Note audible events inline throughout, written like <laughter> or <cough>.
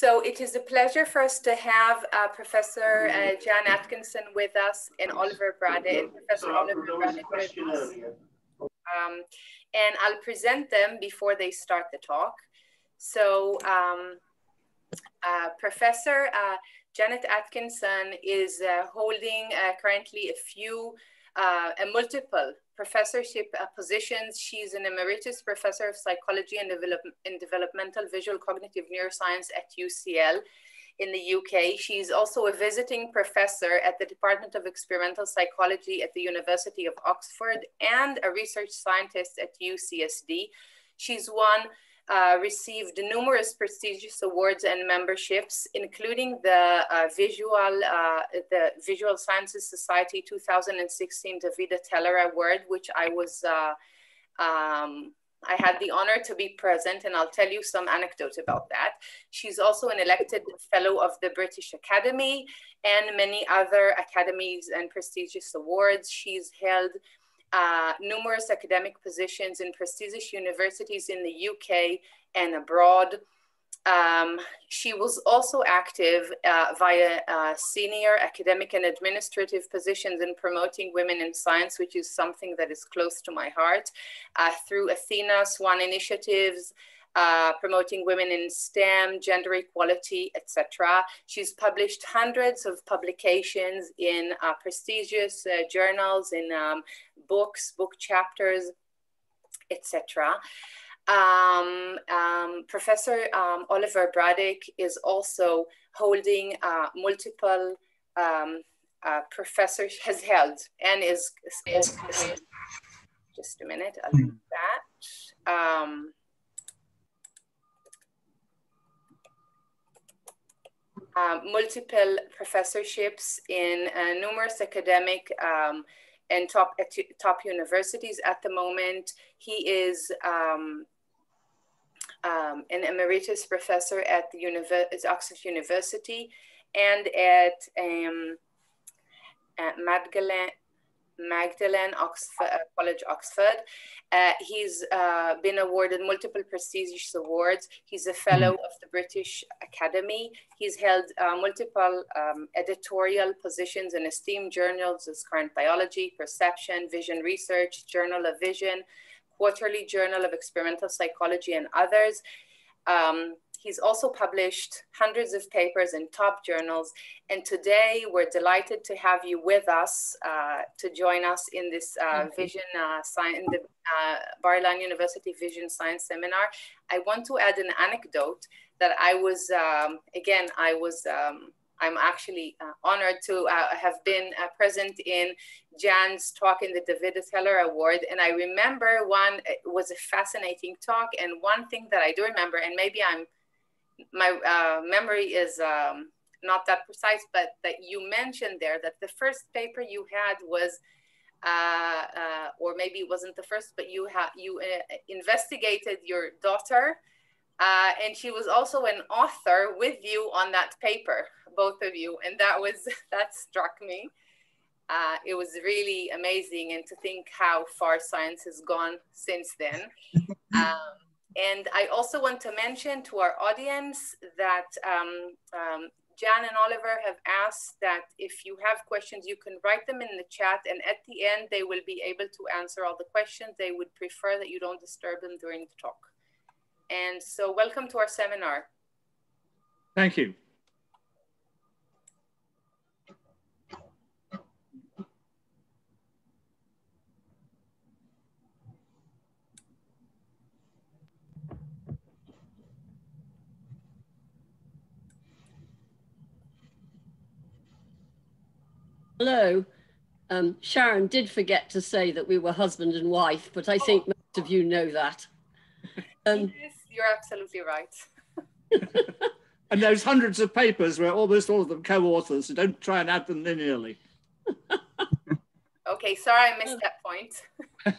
So it is a pleasure for us to have uh, Professor uh, Jan Atkinson with us and Oliver Braddick, Professor Oliver Braddick with us. Um, and I'll present them before they start the talk. So um, uh, Professor uh, Janet Atkinson is uh, holding uh, currently a few, a multiple professorship uh, positions. She's an emeritus professor of psychology and, develop and developmental visual cognitive neuroscience at UCL in the UK. She's also a visiting professor at the Department of Experimental Psychology at the University of Oxford and a research scientist at UCSD. She's won uh, received numerous prestigious awards and memberships, including the uh, Visual uh, the Visual Sciences Society 2016 David Teller Award, which I was uh, um, I had the honor to be present, and I'll tell you some anecdotes about that. She's also an elected fellow of the British Academy and many other academies and prestigious awards. She's held uh, numerous academic positions in prestigious universities in the UK and abroad. Um, she was also active uh, via uh, senior academic and administrative positions in promoting women in science, which is something that is close to my heart, uh, through Athena Swan initiatives, uh, promoting women in STEM, gender equality, etc. She's published hundreds of publications in uh, prestigious uh, journals, in um, books, book chapters, etc. Um, um, Professor um, Oliver Braddick is also holding uh, multiple um, uh, professors, <laughs> has held and is, is, is, just a minute, I'll do that. Um, uh, multiple professorships in uh, numerous academic um, and top top universities at the moment. He is um, um, an emeritus professor at the Univer Oxford University and at, um, at Magdalen Oxford, uh, College, Oxford. Uh, he's uh, been awarded multiple prestigious awards. He's a fellow of the British Academy. He's held uh, multiple um, editorial positions in esteemed journals as Current Biology, Perception, Vision Research, Journal of Vision, Quarterly Journal of Experimental Psychology, and others. Um, he's also published hundreds of papers in top journals. And today we're delighted to have you with us uh, to join us in this uh, Vision uh, Science, in the uh, Bar-Ilan University Vision Science Seminar. I want to add an anecdote that I was, um, again, I was um, I'm actually uh, honored to uh, have been uh, present in Jan's talk in the David Teller Award. And I remember one it was a fascinating talk. And one thing that I do remember, and maybe I'm, my uh, memory is um, not that precise, but that you mentioned there that the first paper you had was uh, uh, or maybe it wasn't the first, but you have you uh, investigated your daughter, uh, and she was also an author with you on that paper both of you. And that was, <laughs> that struck me. Uh, it was really amazing and to think how far science has gone since then. <laughs> Um, and I also want to mention to our audience that um, um, Jan and Oliver have asked that if you have questions, you can write them in the chat. And at the end, they will be able to answer all the questions. They would prefer that you don't disturb them during the talk. And so welcome to our seminar. Thank you. Hello. Um, Sharon did forget to say that we were husband and wife, but I oh. think most of you know that. Um, yes, you're absolutely right. <laughs> and those hundreds of papers where almost all of them co-authors, so don't try and add them linearly. <laughs> okay, sorry I missed that point.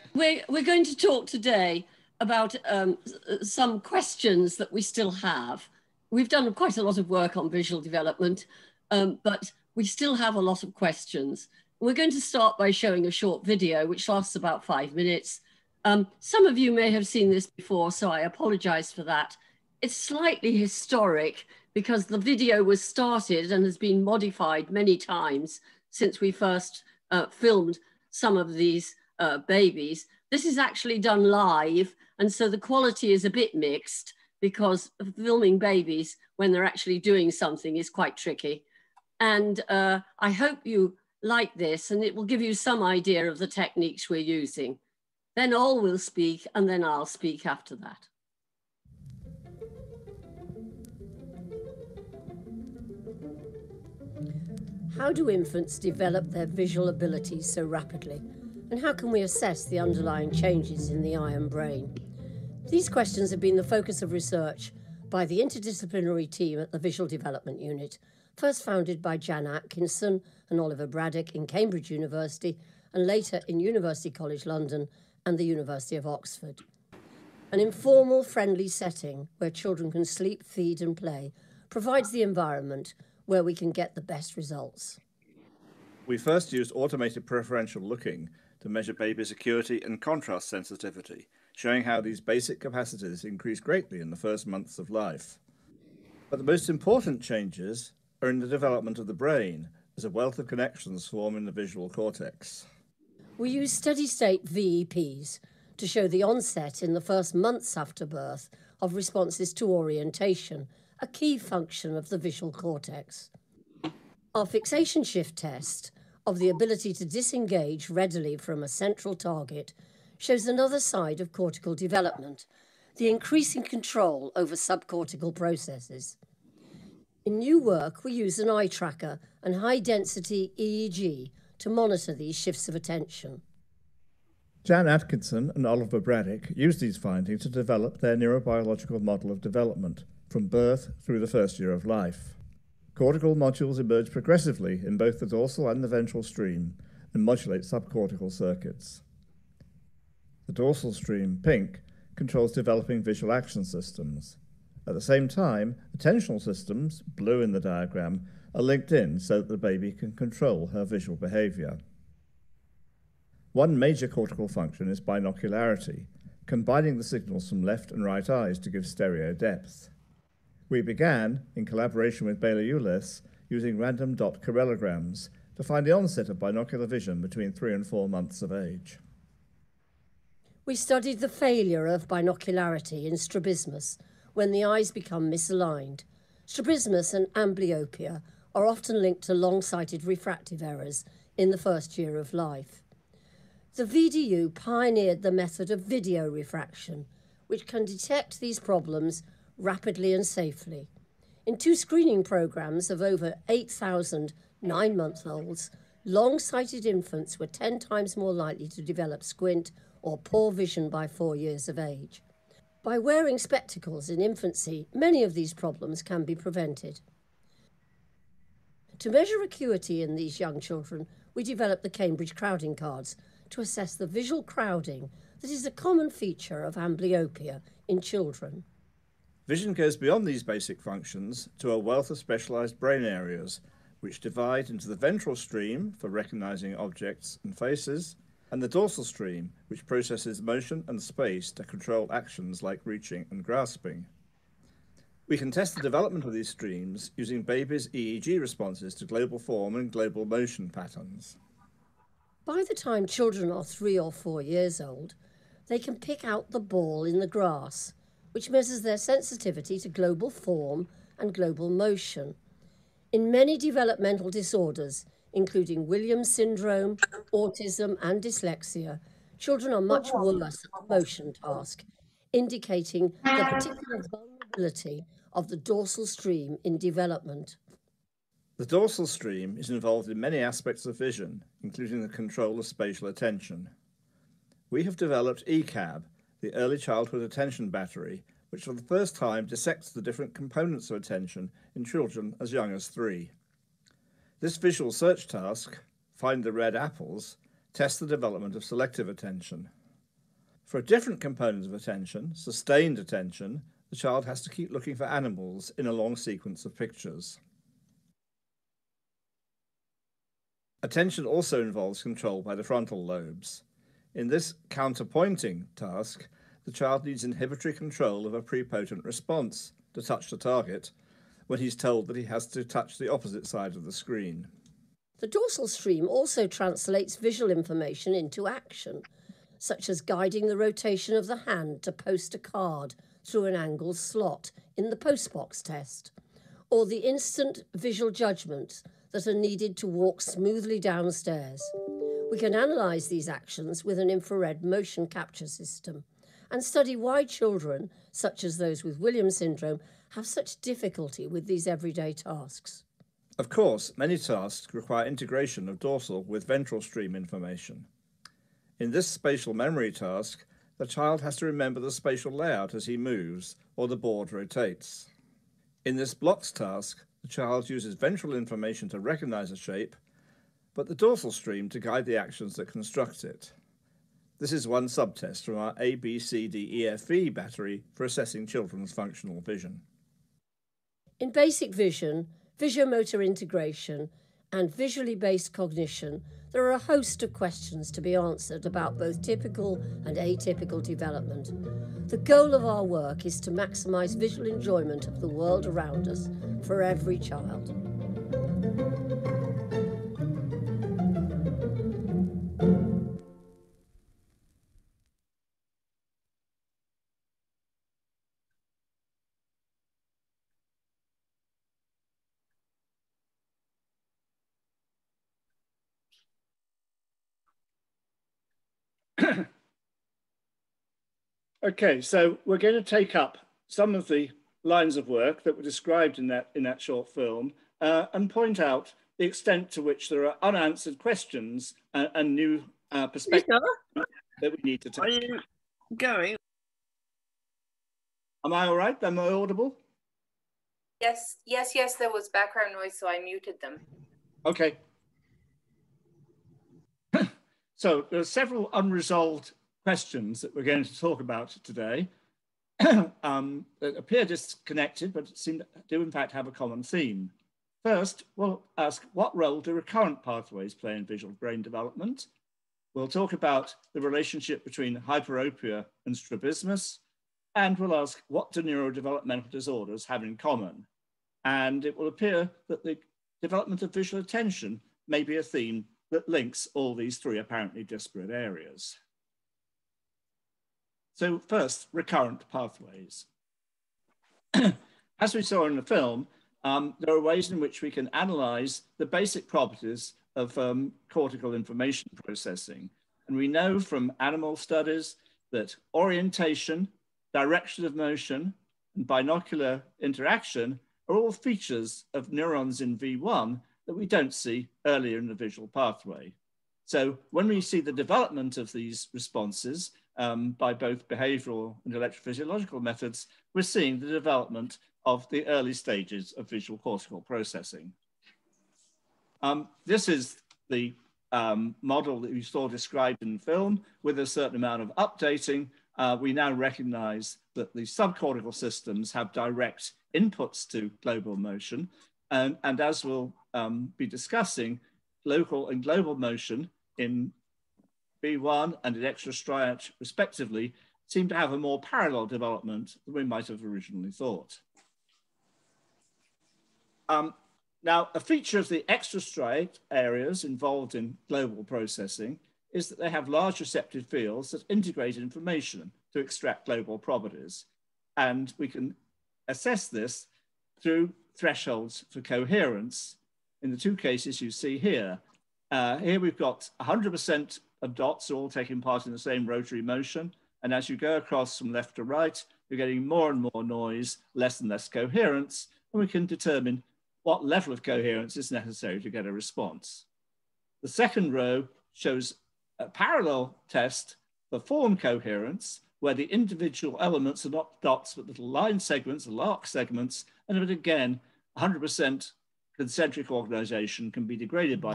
<laughs> we're, we're going to talk today about um, some questions that we still have. We've done quite a lot of work on visual development, um, but we still have a lot of questions. We're going to start by showing a short video, which lasts about five minutes. Um, some of you may have seen this before, so I apologize for that. It's slightly historic because the video was started and has been modified many times since we first uh, filmed some of these uh, babies. This is actually done live, and so the quality is a bit mixed because filming babies when they're actually doing something is quite tricky. And uh, I hope you like this and it will give you some idea of the techniques we're using. Then all will speak and then I'll speak after that. How do infants develop their visual abilities so rapidly? And how can we assess the underlying changes in the eye and brain? These questions have been the focus of research by the interdisciplinary team at the Visual Development Unit, first founded by Jan Atkinson and Oliver Braddick in Cambridge University, and later in University College London and the University of Oxford. An informal, friendly setting where children can sleep, feed, and play provides the environment where we can get the best results. We first used automated preferential looking to measure baby's acuity and contrast sensitivity, showing how these basic capacities increase greatly in the first months of life. But the most important changes are in the development of the brain as a wealth of connections form in the visual cortex. We use steady state VEPs to show the onset in the first months after birth of responses to orientation a key function of the visual cortex. Our fixation shift test of the ability to disengage readily from a central target shows another side of cortical development, the increasing control over subcortical processes. In new work, we use an eye tracker and high density EEG to monitor these shifts of attention. Jan Atkinson and Oliver Braddick used these findings to develop their neurobiological model of development from birth through the first year of life. Cortical modules emerge progressively in both the dorsal and the ventral stream and modulate subcortical circuits. The dorsal stream, pink, controls developing visual action systems. At the same time, attentional systems, blue in the diagram, are linked in so that the baby can control her visual behavior. One major cortical function is binocularity, combining the signals from left and right eyes to give stereo depth. We began, in collaboration with Bela Julesz, using random dot correlograms to find the onset of binocular vision between three and four months of age. We studied the failure of binocularity in strabismus when the eyes become misaligned. Strabismus and amblyopia are often linked to long-sighted refractive errors in the first year of life. The VDU pioneered the method of video refraction, which can detect these problems rapidly and safely. In two screening programs of over 8,000 nine month olds, long sighted infants were 10 times more likely to develop squint or poor vision by four years of age. By wearing spectacles in infancy, many of these problems can be prevented. To measure acuity in these young children, we developed the Cambridge crowding cards to assess the visual crowding that is a common feature of amblyopia in children. Vision goes beyond these basic functions to a wealth of specialized brain areas, which divide into the ventral stream for recognizing objects and faces, and the dorsal stream, which processes motion and space to control actions like reaching and grasping. We can test the development of these streams using babies' EEG responses to global form and global motion patterns. By the time children are three or four years old, they can pick out the ball in the grass which measures their sensitivity to global form and global motion. In many developmental disorders, including Williams syndrome, autism, and dyslexia, children are much worse at the motion task, indicating the particular vulnerability of the dorsal stream in development. The dorsal stream is involved in many aspects of vision, including the control of spatial attention. We have developed ECAB, the Early Childhood Attention Battery, which for the first time dissects the different components of attention in children as young as three. This visual search task, Find the Red Apples, tests the development of selective attention. For a different component of attention, sustained attention, the child has to keep looking for animals in a long sequence of pictures. Attention also involves control by the frontal lobes. In this counterpointing task, the child needs inhibitory control of a prepotent response to touch the target, when he's told that he has to touch the opposite side of the screen. The dorsal stream also translates visual information into action, such as guiding the rotation of the hand to post a card through an angled slot in the postbox test, or the instant visual judgments that are needed to walk smoothly downstairs. We can analyse these actions with an infrared motion capture system and study why children, such as those with Williams syndrome, have such difficulty with these everyday tasks. Of course, many tasks require integration of dorsal with ventral stream information. In this spatial memory task, the child has to remember the spatial layout as he moves or the board rotates. In this blocks task, the child uses ventral information to recognize a shape, but the dorsal stream to guide the actions that construct it. This is one subtest from our ABCDEFV battery for assessing children's functional vision. In basic vision, visuomotor integration, and visually based cognition, there are a host of questions to be answered about both typical and atypical development. The goal of our work is to maximise visual enjoyment of the world around us for every child. Okay, so we're going to take up some of the lines of work that were described in that, in that short film uh, and point out the extent to which there are unanswered questions and, and new uh, perspectives that we need to take. Are you going? Am I all right? Am I audible? Yes, yes, yes, there was background noise, so I muted them. Okay. <clears throat> so there are several unresolved questions that we're going to talk about today <clears throat> um, that appear disconnected, but seem do in fact have a common theme. First, we'll ask what role do recurrent pathways play in visual brain development? We'll talk about the relationship between hyperopia and strabismus, and we'll ask what do neurodevelopmental disorders have in common? And it will appear that the development of visual attention may be a theme that links all these three apparently disparate areas. So first, recurrent pathways. <clears throat> As we saw in the film, um, there are ways in which we can analyze the basic properties of um, cortical information processing. And we know from animal studies that orientation, direction of motion, and binocular interaction are all features of neurons in V1 that we don't see earlier in the visual pathway. So when we see the development of these responses um, by both behavioral and electrophysiological methods, we're seeing the development of the early stages of visual cortical processing. Um, this is the um, model that you saw described in film with a certain amount of updating. Uh, we now recognize that the subcortical systems have direct inputs to global motion. And, and as we'll um, be discussing, local and global motion in V1 and in extrastriate respectively seem to have a more parallel development than we might have originally thought. Um, now, a feature of the extrastriate areas involved in global processing is that they have large receptive fields that integrate information to extract global properties. And we can assess this through thresholds for coherence in the two cases you see here. Uh, here we've got 100% of dots are all taking part in the same rotary motion. And as you go across from left to right, you're getting more and more noise, less and less coherence, and we can determine what level of coherence is necessary to get a response. The second row shows a parallel test for form coherence, where the individual elements are not dots, but little line segments, arc segments, and again, 100% concentric organization can be degraded by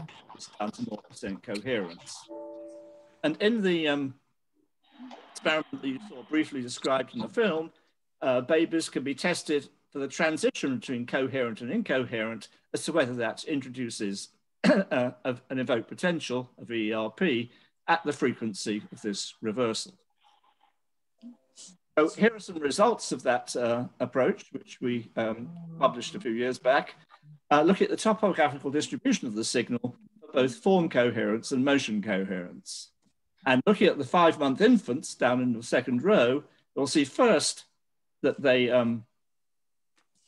down to 0% coherence. And in the um, experiment that you saw briefly described in the film, uh, babies can be tested for the transition between coherent and incoherent as to whether that introduces <clears throat> uh, an evoked potential of EERP at the frequency of this reversal. So here are some results of that uh, approach, which we um, published a few years back. Uh, look at the topographical distribution of the signal for both form coherence and motion coherence. And looking at the five-month infants down in the second row, you'll see first that they um,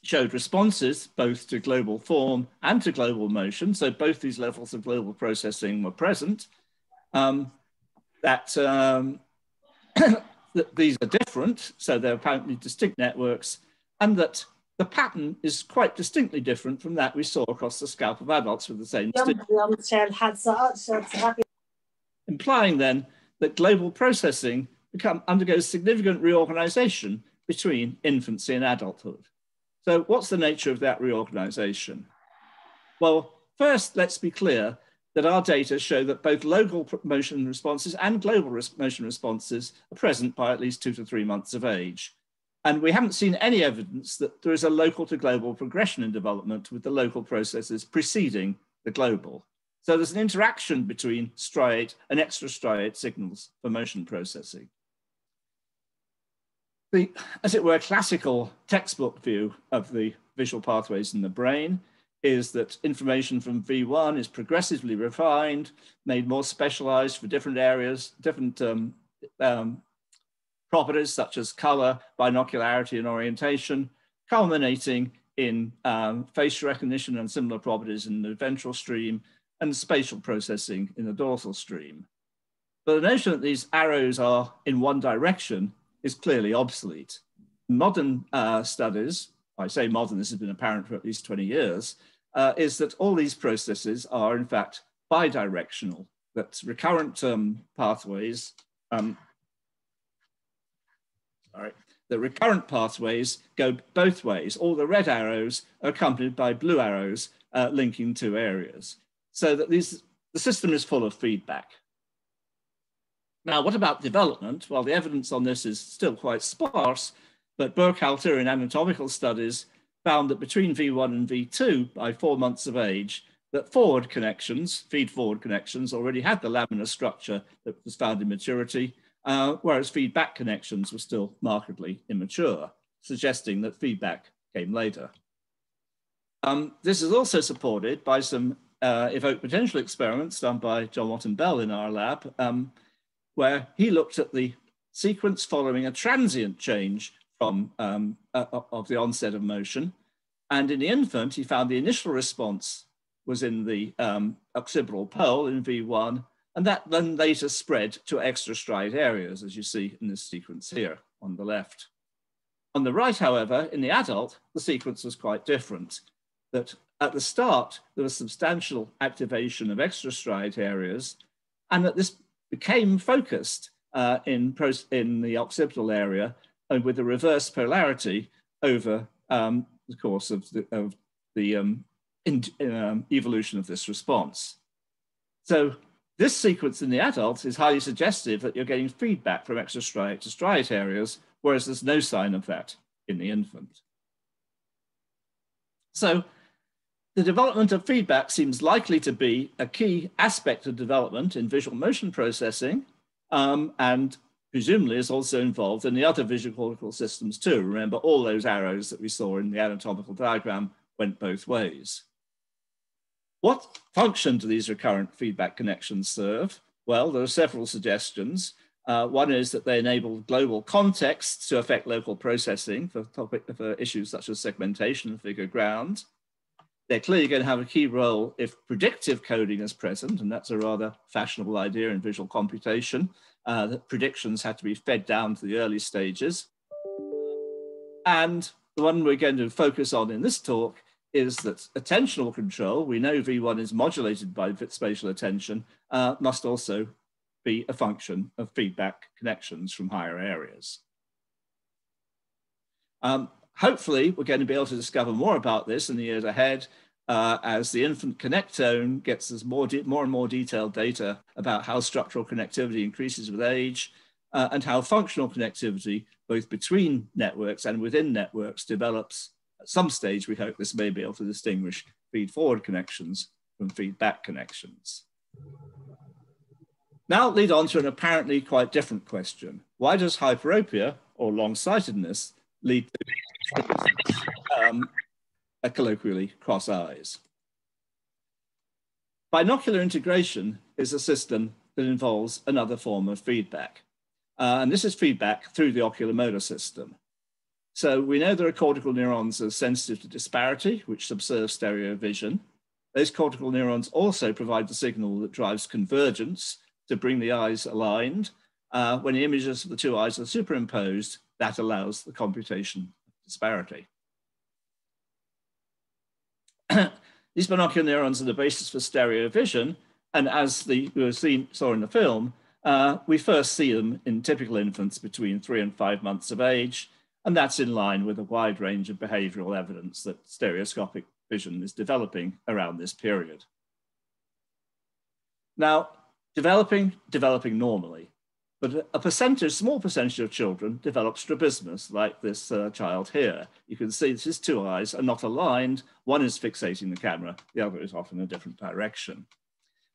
showed responses both to global form and to global motion. So both these levels of global processing were present. Um, that, um, <coughs> that these are different, so they're apparently distinct networks, and that the pattern is quite distinctly different from that we saw across the scalp of adults with the same Implying then that global processing become, undergoes significant reorganization between infancy and adulthood. So what's the nature of that reorganization? Well, first, let's be clear that our data show that both local motion responses and global motion responses are present by at least two to three months of age. And we haven't seen any evidence that there is a local to global progression in development with the local processes preceding the global. So there's an interaction between striate and extra striate signals for motion processing. The, as it were, classical textbook view of the visual pathways in the brain is that information from V1 is progressively refined, made more specialized for different areas, different um, um, properties such as color, binocularity, and orientation, culminating in um, face recognition and similar properties in the ventral stream and spatial processing in the dorsal stream. But the notion that these arrows are in one direction is clearly obsolete. Modern uh, studies, I say modern, this has been apparent for at least 20 years, uh, is that all these processes are in fact bidirectional, that recurrent um, pathways um, sorry, the recurrent pathways go both ways. All the red arrows are accompanied by blue arrows uh, linking two areas. So that these, the system is full of feedback. Now, what about development? Well, the evidence on this is still quite sparse, but Burkhalter in anatomical studies found that between V1 and V2, by four months of age, that forward connections, feed forward connections, already had the laminar structure that was found in maturity, uh, whereas feedback connections were still markedly immature, suggesting that feedback came later. Um, this is also supported by some uh, evoked potential experiments done by John Wattam-Bell in our lab, um, where he looked at the sequence following a transient change from um, uh, of the onset of motion. And in the infant, he found the initial response was in the um, occipital pole in V1, and that then later spread to extrastriate areas, as you see in this sequence here on the left. On the right, however, in the adult, the sequence was quite different. That at the start, there was substantial activation of extrastriate areas, and that this became focused uh, in, in the occipital area and with a reverse polarity over um, the course of the, of the um, in, um, evolution of this response. So this sequence in the adult is highly suggestive that you're getting feedback from extrastriate to striate areas, whereas there's no sign of that in the infant. So the development of feedback seems likely to be a key aspect of development in visual motion processing um, and presumably is also involved in the other visual cortical systems too. Remember all those arrows that we saw in the anatomical diagram went both ways. What function do these recurrent feedback connections serve? Well, there are several suggestions. Uh, one is that they enable global contexts to affect local processing for, topic, for issues such as segmentation and figure ground. They're clearly going to have a key role if predictive coding is present, and that's a rather fashionable idea in visual computation, uh, that predictions had to be fed down to the early stages. And the one we're going to focus on in this talk is that attentional control, we know V1 is modulated by spatial attention, uh, must also be a function of feedback connections from higher areas. Um, hopefully, we're going to be able to discover more about this in the years ahead uh, as the infant connectome gets us more, more and more detailed data about how structural connectivity increases with age uh, and how functional connectivity, both between networks and within networks, develops at some stage, we hope this may be able to distinguish feed forward connections from feedback connections. Now lead on to an apparently quite different question. Why does hyperopia, or long-sightedness lead to um, colloquially cross eyes. Binocular integration is a system that involves another form of feedback. Uh, and this is feedback through the oculomotor system. So we know there are cortical neurons that are sensitive to disparity, which subserve stereo vision. Those cortical neurons also provide the signal that drives convergence to bring the eyes aligned. Uh, when the images of the two eyes are superimposed, that allows the computation disparity. <clears throat> These binocular neurons are the basis for stereo vision, and as the, we seen, saw in the film, uh, we first see them in typical infants between three and five months of age, and that's in line with a wide range of behavioral evidence that stereoscopic vision is developing around this period. Now, developing, developing normally, but a percentage, small percentage of children develop strabismus, like this uh, child here. You can see that his two eyes are not aligned. One is fixating the camera, the other is off in a different direction.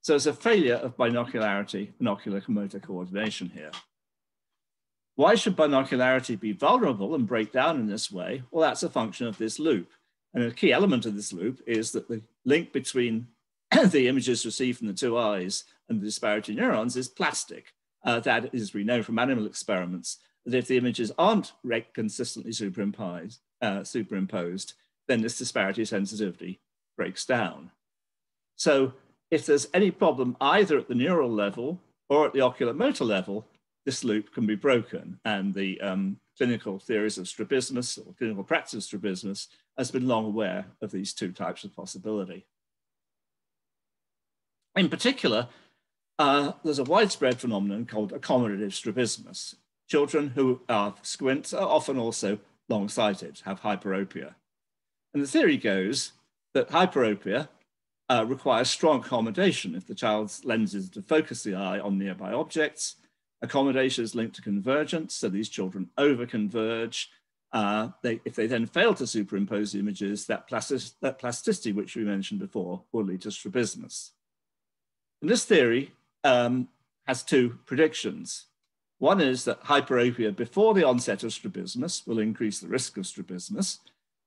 So it's a failure of binocularity and ocular motor coordination here. Why should binocularity be vulnerable and break down in this way? Well, that's a function of this loop. And a key element of this loop is that the link between <clears throat> the images received from the two eyes and the disparity neurons is plastic. Uh, that is, we know from animal experiments, that if the images aren't consistently superimposed, uh, superimposed, then this disparity sensitivity breaks down. So if there's any problem either at the neural level or at the ocular motor level, this loop can be broken. And the um, clinical theories of strabismus or clinical practice of strabismus has been long aware of these two types of possibility. In particular, uh, there's a widespread phenomenon called accommodative strabismus. Children who are squints are often also long-sighted, have hyperopia. And the theory goes that hyperopia uh, requires strong accommodation if the child's lens is to focus the eye on nearby objects. Accommodation is linked to convergence, so these children over-converge. Uh, they, if they then fail to superimpose images, that, plastic, that plasticity, which we mentioned before, will lead to strabismus. And this theory um, has two predictions. One is that hyperopia before the onset of strabismus will increase the risk of strabismus.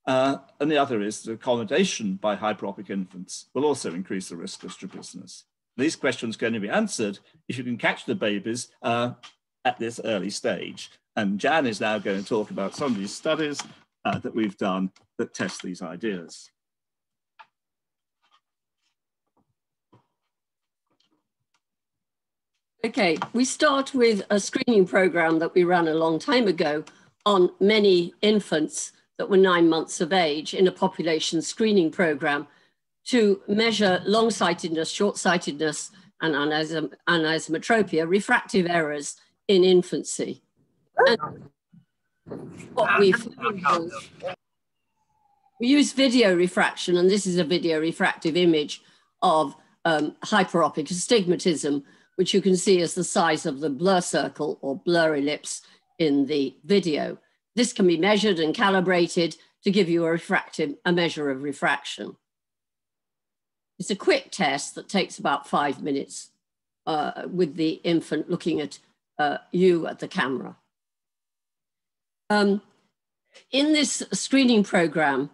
Uh, and the other is that accommodation by hyperopic infants will also increase the risk of strabismus. These questions can only be answered if you can catch the babies uh, at this early stage. And Jan is now going to talk about some of these studies uh, that we've done that test these ideas. Okay, we start with a screening program that we ran a long time ago on many infants that were nine months of age in a population screening program to measure long-sightedness, short-sightedness, and anisometropia, refractive errors in infancy. And what we we use video refraction, and this is a video refractive image of um, hyperopic astigmatism, which you can see as the size of the blur circle or blur ellipse in the video. This can be measured and calibrated to give you a refractive, a measure of refraction. It's a quick test that takes about five minutes uh, with the infant looking at uh, you at the camera. Um, in this screening program,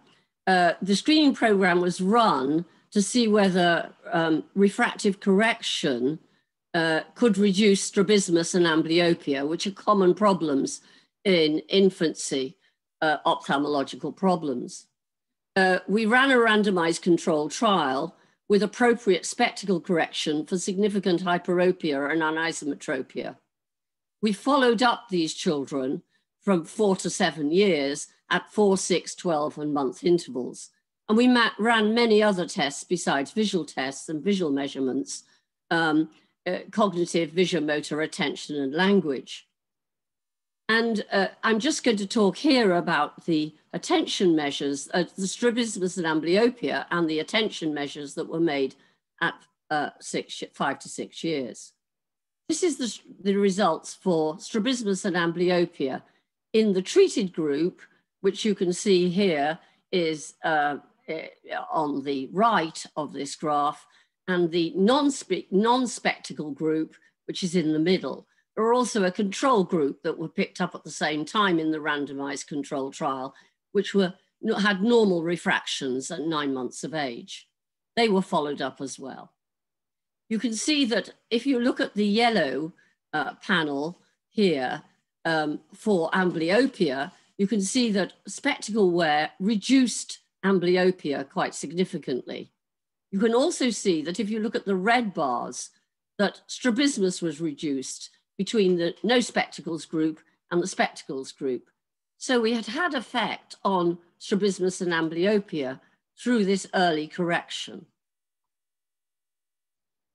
uh, the screening program was run to see whether um, refractive correction uh, could reduce strabismus and amblyopia, which are common problems in infancy uh, ophthalmological problems. Uh, we ran a randomized control trial with appropriate spectacle correction for significant hyperopia and anisometropia. We followed up these children from four to seven years at four, six, 12, and month intervals. And we ran many other tests besides visual tests and visual measurements um, uh, cognitive, vision, motor, attention, and language. And uh, I'm just going to talk here about the attention measures, uh, the strabismus and amblyopia, and the attention measures that were made at uh, six, five to six years. This is the, the results for strabismus and amblyopia in the treated group, which you can see here is uh, eh, on the right of this graph, and the non-spectacle group, which is in the middle. There were also a control group that were picked up at the same time in the randomized control trial, which were, had normal refractions at nine months of age. They were followed up as well. You can see that if you look at the yellow uh, panel here um, for amblyopia, you can see that spectacle wear reduced amblyopia quite significantly. You can also see that if you look at the red bars, that strabismus was reduced between the no spectacles group and the spectacles group. So we had had effect on strabismus and amblyopia through this early correction.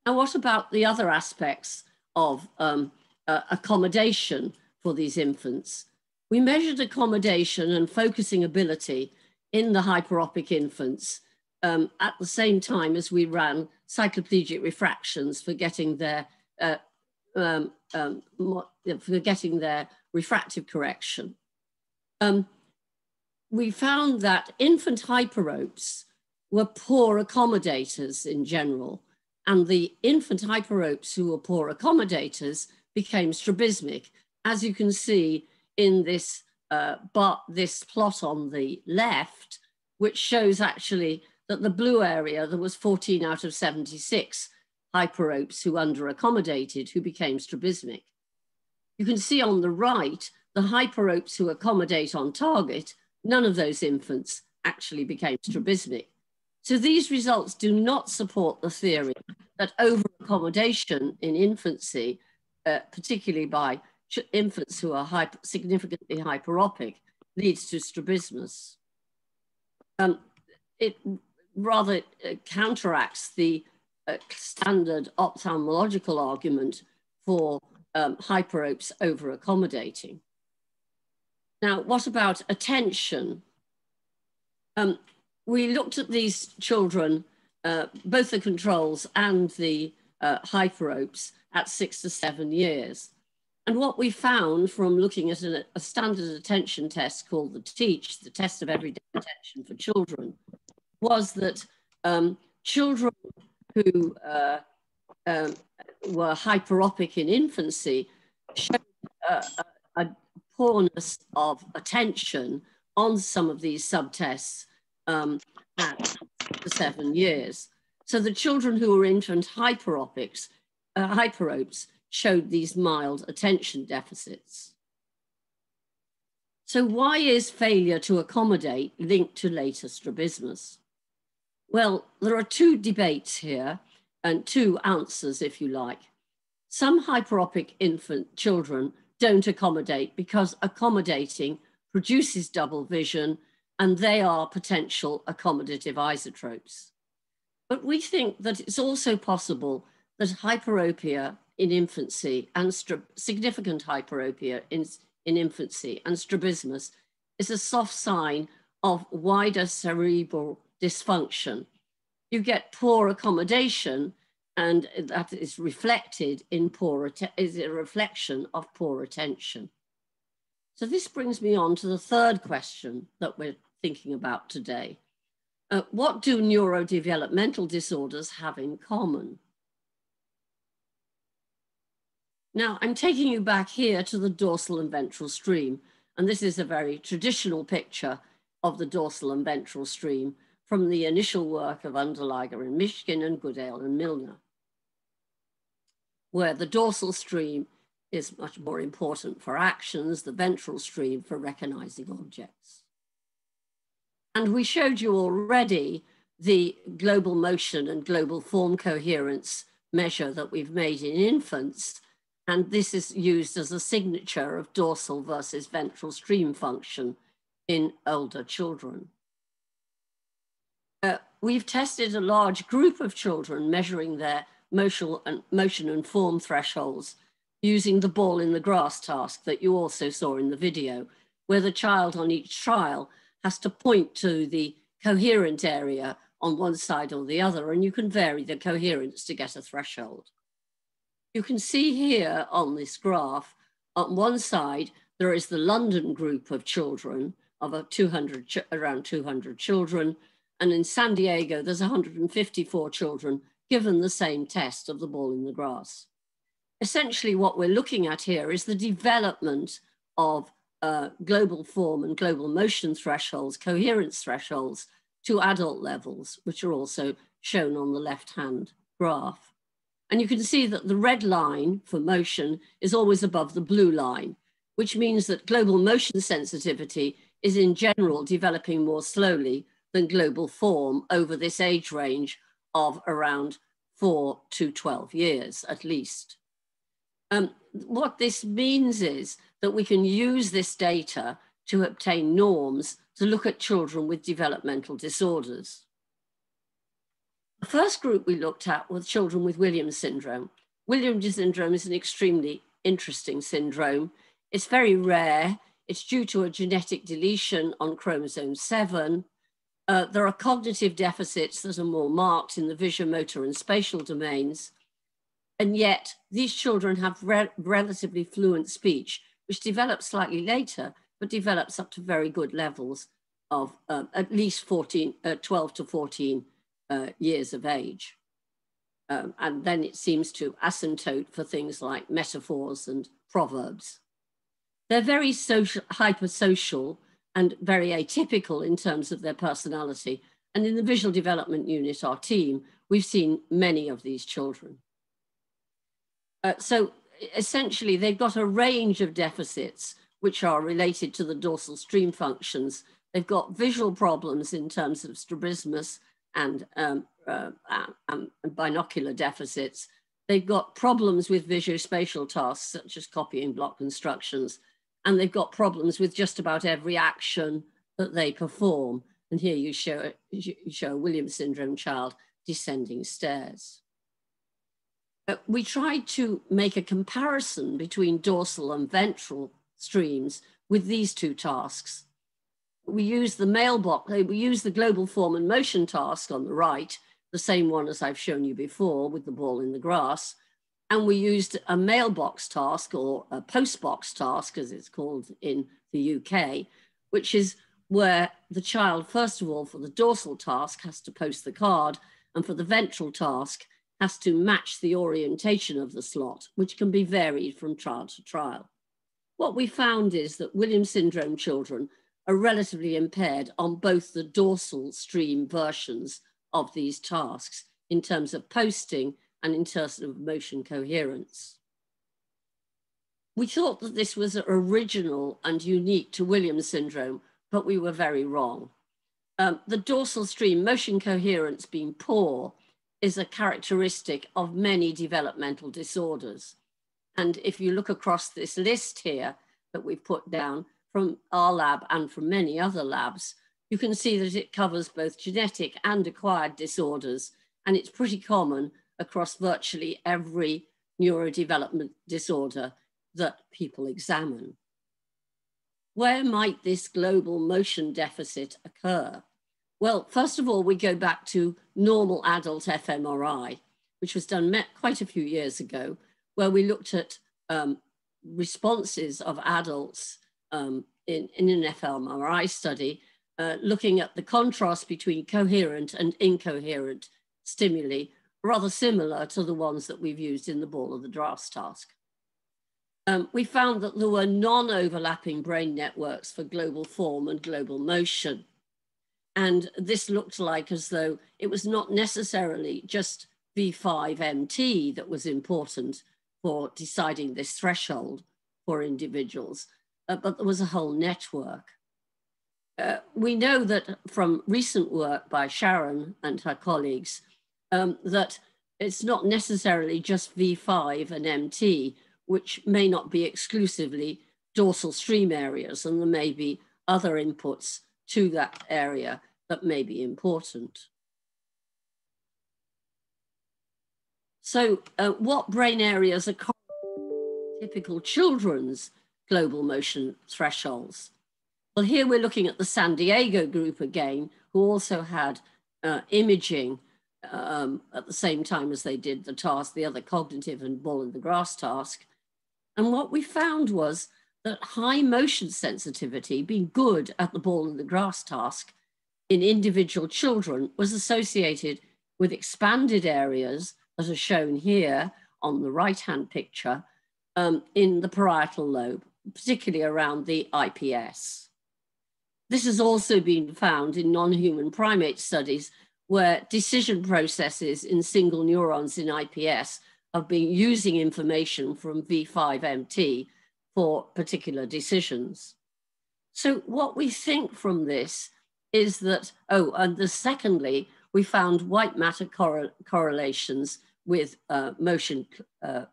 Now, what about the other aspects of um, uh, accommodation for these infants? We measured accommodation and focusing ability in the hyperopic infants um, at the same time as we ran cycloplegic refractions for getting their uh, um, um, for getting their refractive correction. Um, we found that infant hyperopes were poor accommodators in general, and the infant hyperopes who were poor accommodators became strabismic, as you can see in this, uh, but this plot on the left, which shows actually that the blue area, there was 14 out of 76 hyperopes who under accommodated who became strabismic. You can see on the right, the hyperopes who accommodate on target, none of those infants actually became strabismic. So these results do not support the theory that over accommodation in infancy, uh, particularly by infants who are hyper, significantly hyperopic, leads to strabismus. Um, it rather uh, counteracts the uh, standard ophthalmological argument for um, hyperopes over accommodating. Now, what about attention? Um, we looked at these children, uh, both the controls and the uh, hyperopes, at six to seven years. And what we found from looking at a, a standard attention test called the TEACH, the Test of Everyday Attention for Children, was that um, children who uh, um, were hyperopic in infancy showed a, a, poorness of attention on some of these subtests um, at seven years. So the children who were infant hyperopics, uh, hyperopes showed these mild attention deficits. So why is failure to accommodate linked to later strabismus? Well, there are two debates here and two answers, if you like. Some hyperopic infant children don't accommodate because accommodating produces double vision and they are potential accommodative esotropes. But we think that it's also possible that hyperopia in infancy and significant hyperopia in, in infancy and strabismus is a soft sign of wider cerebral dysfunction. You get poor accommodation, and that is reflected in poor, is a reflection of poor attention. So this brings me on to the third question that we're thinking about today. Uh, what do neurodevelopmental disorders have in common? Now, I'm taking you back here to the dorsal and ventral stream, and this is a very traditional picture of the dorsal and ventral stream from the initial work of Ungerleider and Mishkin and Goodale and Milner, where the dorsal stream is much more important for actions, the ventral stream for recognizing objects. And we showed you already the global motion and global form coherence measure that we've made in infants. And this is used as a signature of dorsal versus ventral stream function in older children. Uh, we've tested a large group of children measuring their motion and, motion and form thresholds using the ball in the grass task that you also saw in the video, where the child on each trial has to point to the coherent area on one side or the other, and you can vary the coherence to get a threshold. You can see here on this graph, on one side, there is the London group of children, of a 200, around 200 children, and in San Diego, there's 154 children given the same test of the ball in the grass. essentially what we're looking at here is the development of uh, global form and global motion thresholds, coherence thresholds to adult levels, which are also shown on the left-hand graph. And you can see that the red line for motion is always above the blue line, which means that global motion sensitivity is in general developing more slowly than global form over this age range of around four to 12 years at least. Um, what this means is that we can use this data to obtain norms to look at children with developmental disorders. The first group we looked at were children with Williams syndrome. Williams syndrome is an extremely interesting syndrome. It's very rare. It's due to a genetic deletion on chromosome 7. Uh, there are cognitive deficits that are more marked in the visual, motor, and spatial domains. And yet, these children have re relatively fluent speech, which develops slightly later, but develops up to very good levels of um, at least 14, uh, 12 to 14 uh, years of age. Um, and then it seems to asymptote for things like metaphors and proverbs. They're very social, hypersocial and very atypical in terms of their personality. And in the visual development unit, our team, we've seen many of these children. Uh, so essentially, they've got a range of deficits which are related to the dorsal stream functions. They've got visual problems in terms of strabismus and, um, uh, um, and binocular deficits. They've got problems with visuospatial tasks such as copying block constructions, and they've got problems with just about every action that they perform. And here you show, you show a Williams syndrome child descending stairs. Uh, we tried to make a comparison between dorsal and ventral streams with these two tasks. We use the mailbox, uh, we use the global form and motion task on the right, the same one as I've shown you before with the ball in the grass. And we used a mailbox task or a postbox task, as it's called in the UK, which is where the child, first of all, for the dorsal task, has to post the card, and for the ventral task, has to match the orientation of the slot, which can be varied from trial to trial. What we found is that Williams syndrome children are relatively impaired on both the dorsal stream versions of these tasks in terms of posting and in terms of motion coherence. We thought that this was original and unique to Williams syndrome, but we were very wrong. Um, the dorsal stream motion coherence being poor is a characteristic of many developmental disorders. And if you look across this list here that we've put down from our lab and from many other labs, you can see that it covers both genetic and acquired disorders. And it's pretty common across virtually every neurodevelopment disorder that people examine. Where might this global motion deficit occur? Well, first of all, we go back to normal adult fMRI, which was done quite a few years ago, where we looked at um, responses of adults um, in, in an fMRI study, uh, looking at the contrast between coherent and incoherent stimuli, rather similar to the ones that we've used in the ball of the drafts task. Um, we found that there were non-overlapping brain networks for global form and global motion. And this looked like as though it was not necessarily just V5MT that was important for deciding this threshold for individuals, uh, but there was a whole network. Uh, we know that from recent work by Sharon and her colleagues um, that it's not necessarily just V5 and MT, which may not be exclusively dorsal stream areas, and there may be other inputs to that area that may be important. So uh, what brain areas are typical children's global motion thresholds? Well, here we're looking at the San Diego group again, who also had uh, imaging um, at the same time as they did the task, the other cognitive and ball in the grass task. And what we found was that high motion sensitivity, being good at the ball in the grass task, in individual children was associated with expanded areas that are shown here on the right-hand picture um, in the parietal lobe, particularly around the IPS. This has also been found in non-human primate studies where decision processes in single neurons in IPS have been using information from V5MT for particular decisions. So what we think from this is that, oh, and the secondly, we found white matter correl correlations with uh, motion uh,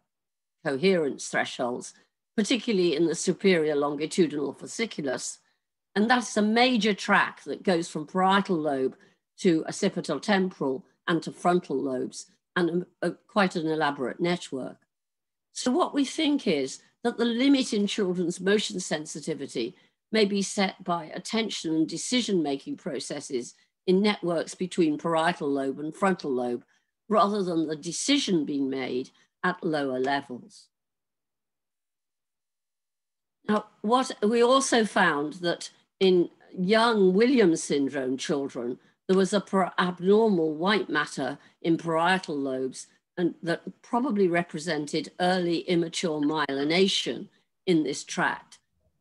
coherence thresholds, particularly in the superior longitudinal fasciculus. And that's a major track that goes from parietal lobe to occipital temporal and to frontal lobes, and a, a, quite an elaborate network. So what we think is that the limit in children's motion sensitivity may be set by attention and decision-making processes in networks between parietal lobe and frontal lobe, rather than the decision being made at lower levels. Now, what we also found that in young Williams syndrome children, there was a abnormal white matter in parietal lobes and that probably represented early immature myelination in this tract.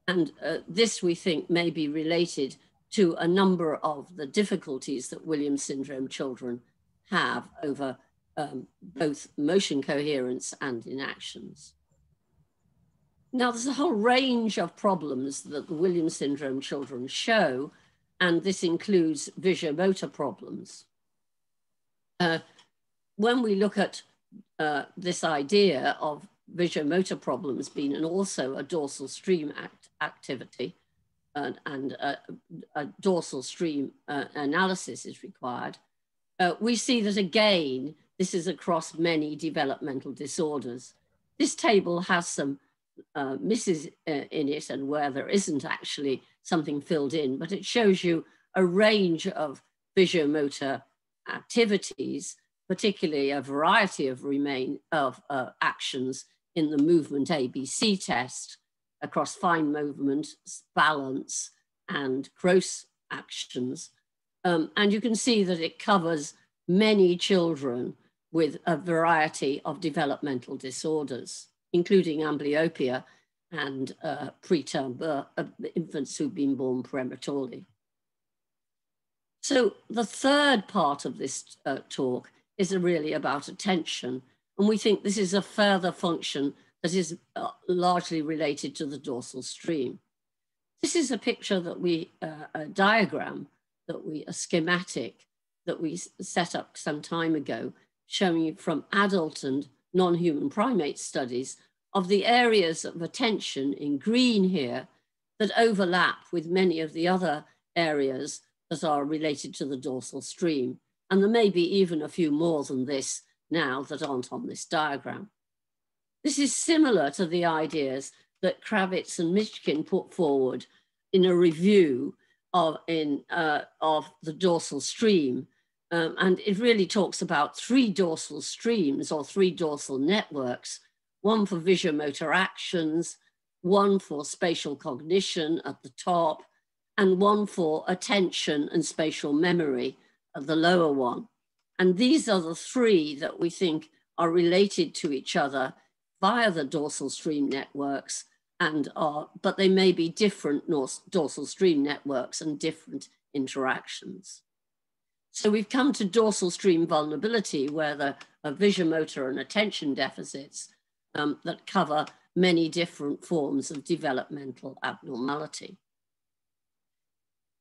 And uh, this, we think, may be related to a number of the difficulties that Williams syndrome children have over um, both motion coherence and inactions. Now, there's a whole range of problems that the Williams syndrome children show, and this includes visuomotor problems. Uh, when we look at uh, this idea of visuomotor problems being also a dorsal stream act activity, and, and a, a, dorsal stream uh, analysis is required, uh, we see that again, this is across many developmental disorders. This table has some uh, misses uh, in it and where there isn't actually something filled in, but it shows you a range of visuomotor activities, particularly a variety of remain of uh, actions in the movement ABC test across fine movement, balance, and gross actions. Um, and you can see that it covers many children with a variety of developmental disorders including amblyopia and uh, preterm birth, uh, infants who've been born prematurely. So the third part of this uh, talk is really about attention. And we think this is a further function that is uh, largely related to the dorsal stream. This is a picture that we, uh, a diagram that we, a schematic that we set up some time ago, showing from adult and non-human primate studies of the areas of attention in green here that overlap with many of the other areas that are related to the dorsal stream. And there may be even a few more than this now that aren't on this diagram. This is similar to the ideas that Kravitz and Mishkin put forward in a review of, in, uh, of the dorsal stream um, and it really talks about three dorsal streams or three dorsal networks, one for visuomotor actions, one for spatial cognition at the top, and one for attention and spatial memory at the lower one. And these are the three that we think are related to each other via the dorsal stream networks and are, but they may be different dorsal stream networks and different interactions. So we've come to dorsal stream vulnerability where the visuomotor and attention deficits um, that cover many different forms of developmental abnormality.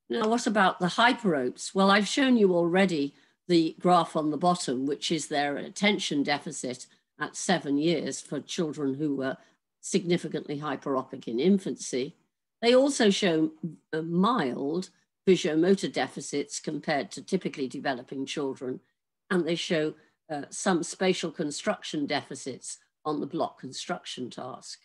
Now, what about the hyperopes? Well, I've shown you already the graph on the bottom, which is their attention deficit at seven years for children who were significantly hyperopic in infancy. They also show mild visuomotor deficits compared to typically developing children, and they show uh, some spatial construction deficits on the block construction task.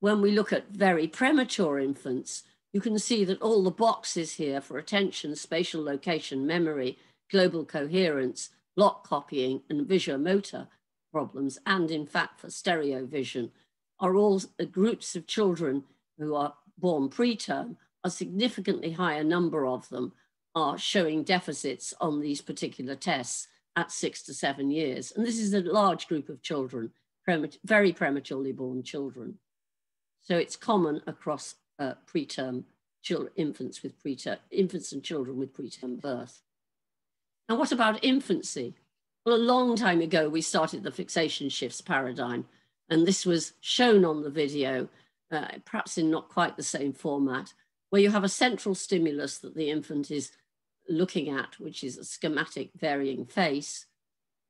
When we look at very premature infants, you can see that all the boxes here for attention, spatial location, memory, global coherence, block copying, and visuomotor problems, and in fact for stereo vision, are all uh, groups of children who are born preterm a significantly higher number of them are showing deficits on these particular tests at six to seven years. And this is a large group of children, very prematurely born children. So it's common across uh, preterm children, infants with preterm, infants and children with preterm birth. Now, what about infancy? Well, a long time ago, we started the fixation shifts paradigm, and this was shown on the video, uh, perhaps in not quite the same format, where you have a central stimulus that the infant is looking at, which is a schematic varying face.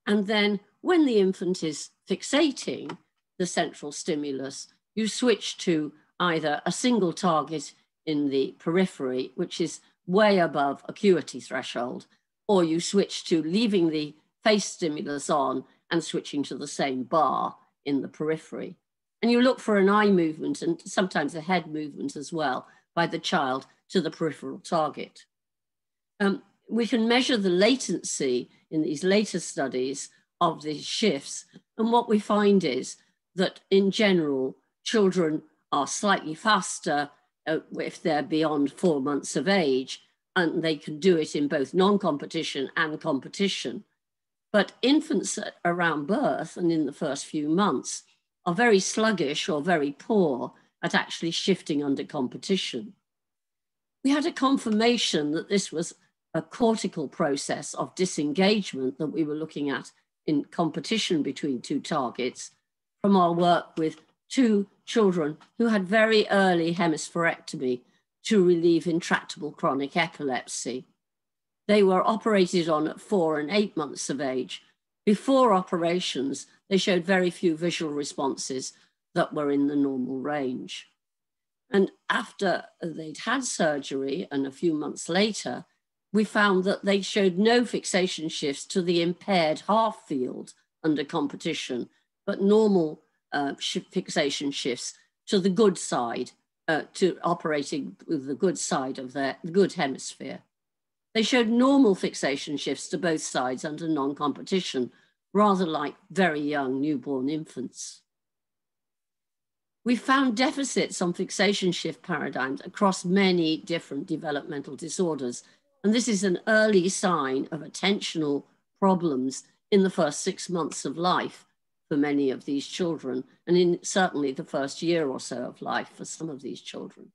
And then when the infant is fixating the central stimulus, you switch to either a single target in the periphery, which is way above acuity threshold, or you switch to leaving the face stimulus on and switching to the same bar in the periphery. And you look for an eye movement and sometimes a head movement as well by the child to the peripheral target. Um, we can measure the latency in these later studies of these shifts. And what we find is that in general, children are slightly faster uh, if they're beyond four months of age, and they can do it in both non-competition and competition. But infants around birth and in the first few months are very sluggish or very poor at actually shifting under competition. We had a confirmation that this was a cortical process of disengagement that we were looking at in competition between two targets from our work with two children who had very early hemispherectomy to relieve intractable chronic epilepsy. They were operated on at four and eight months of age. Before operations, they showed very few visual responses that were in the normal range. And after they'd had surgery and a few months later, we found that they showed no fixation shifts to the impaired half field under competition, but normal uh, fixation shifts to the good side, uh, to operating with the good side of their the good hemisphere. They showed normal fixation shifts to both sides under non-competition, rather like very young newborn infants. We found deficits on fixation shift paradigms across many different developmental disorders, and this is an early sign of attentional problems in the first six months of life for many of these children, and in certainly the first year or so of life for some of these children.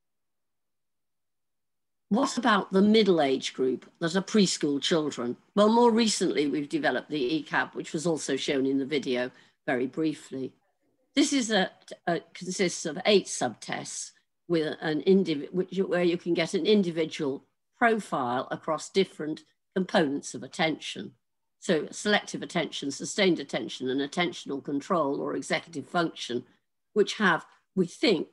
What about the middle age group that are preschool children? Well, more recently, we've developed the ECAB, which was also shown in the video very briefly. This is a, a consists of eight subtests with an individual where you can get an individual profile across different components of attention. So selective attention, sustained attention, and attentional control or executive function, which have, we think,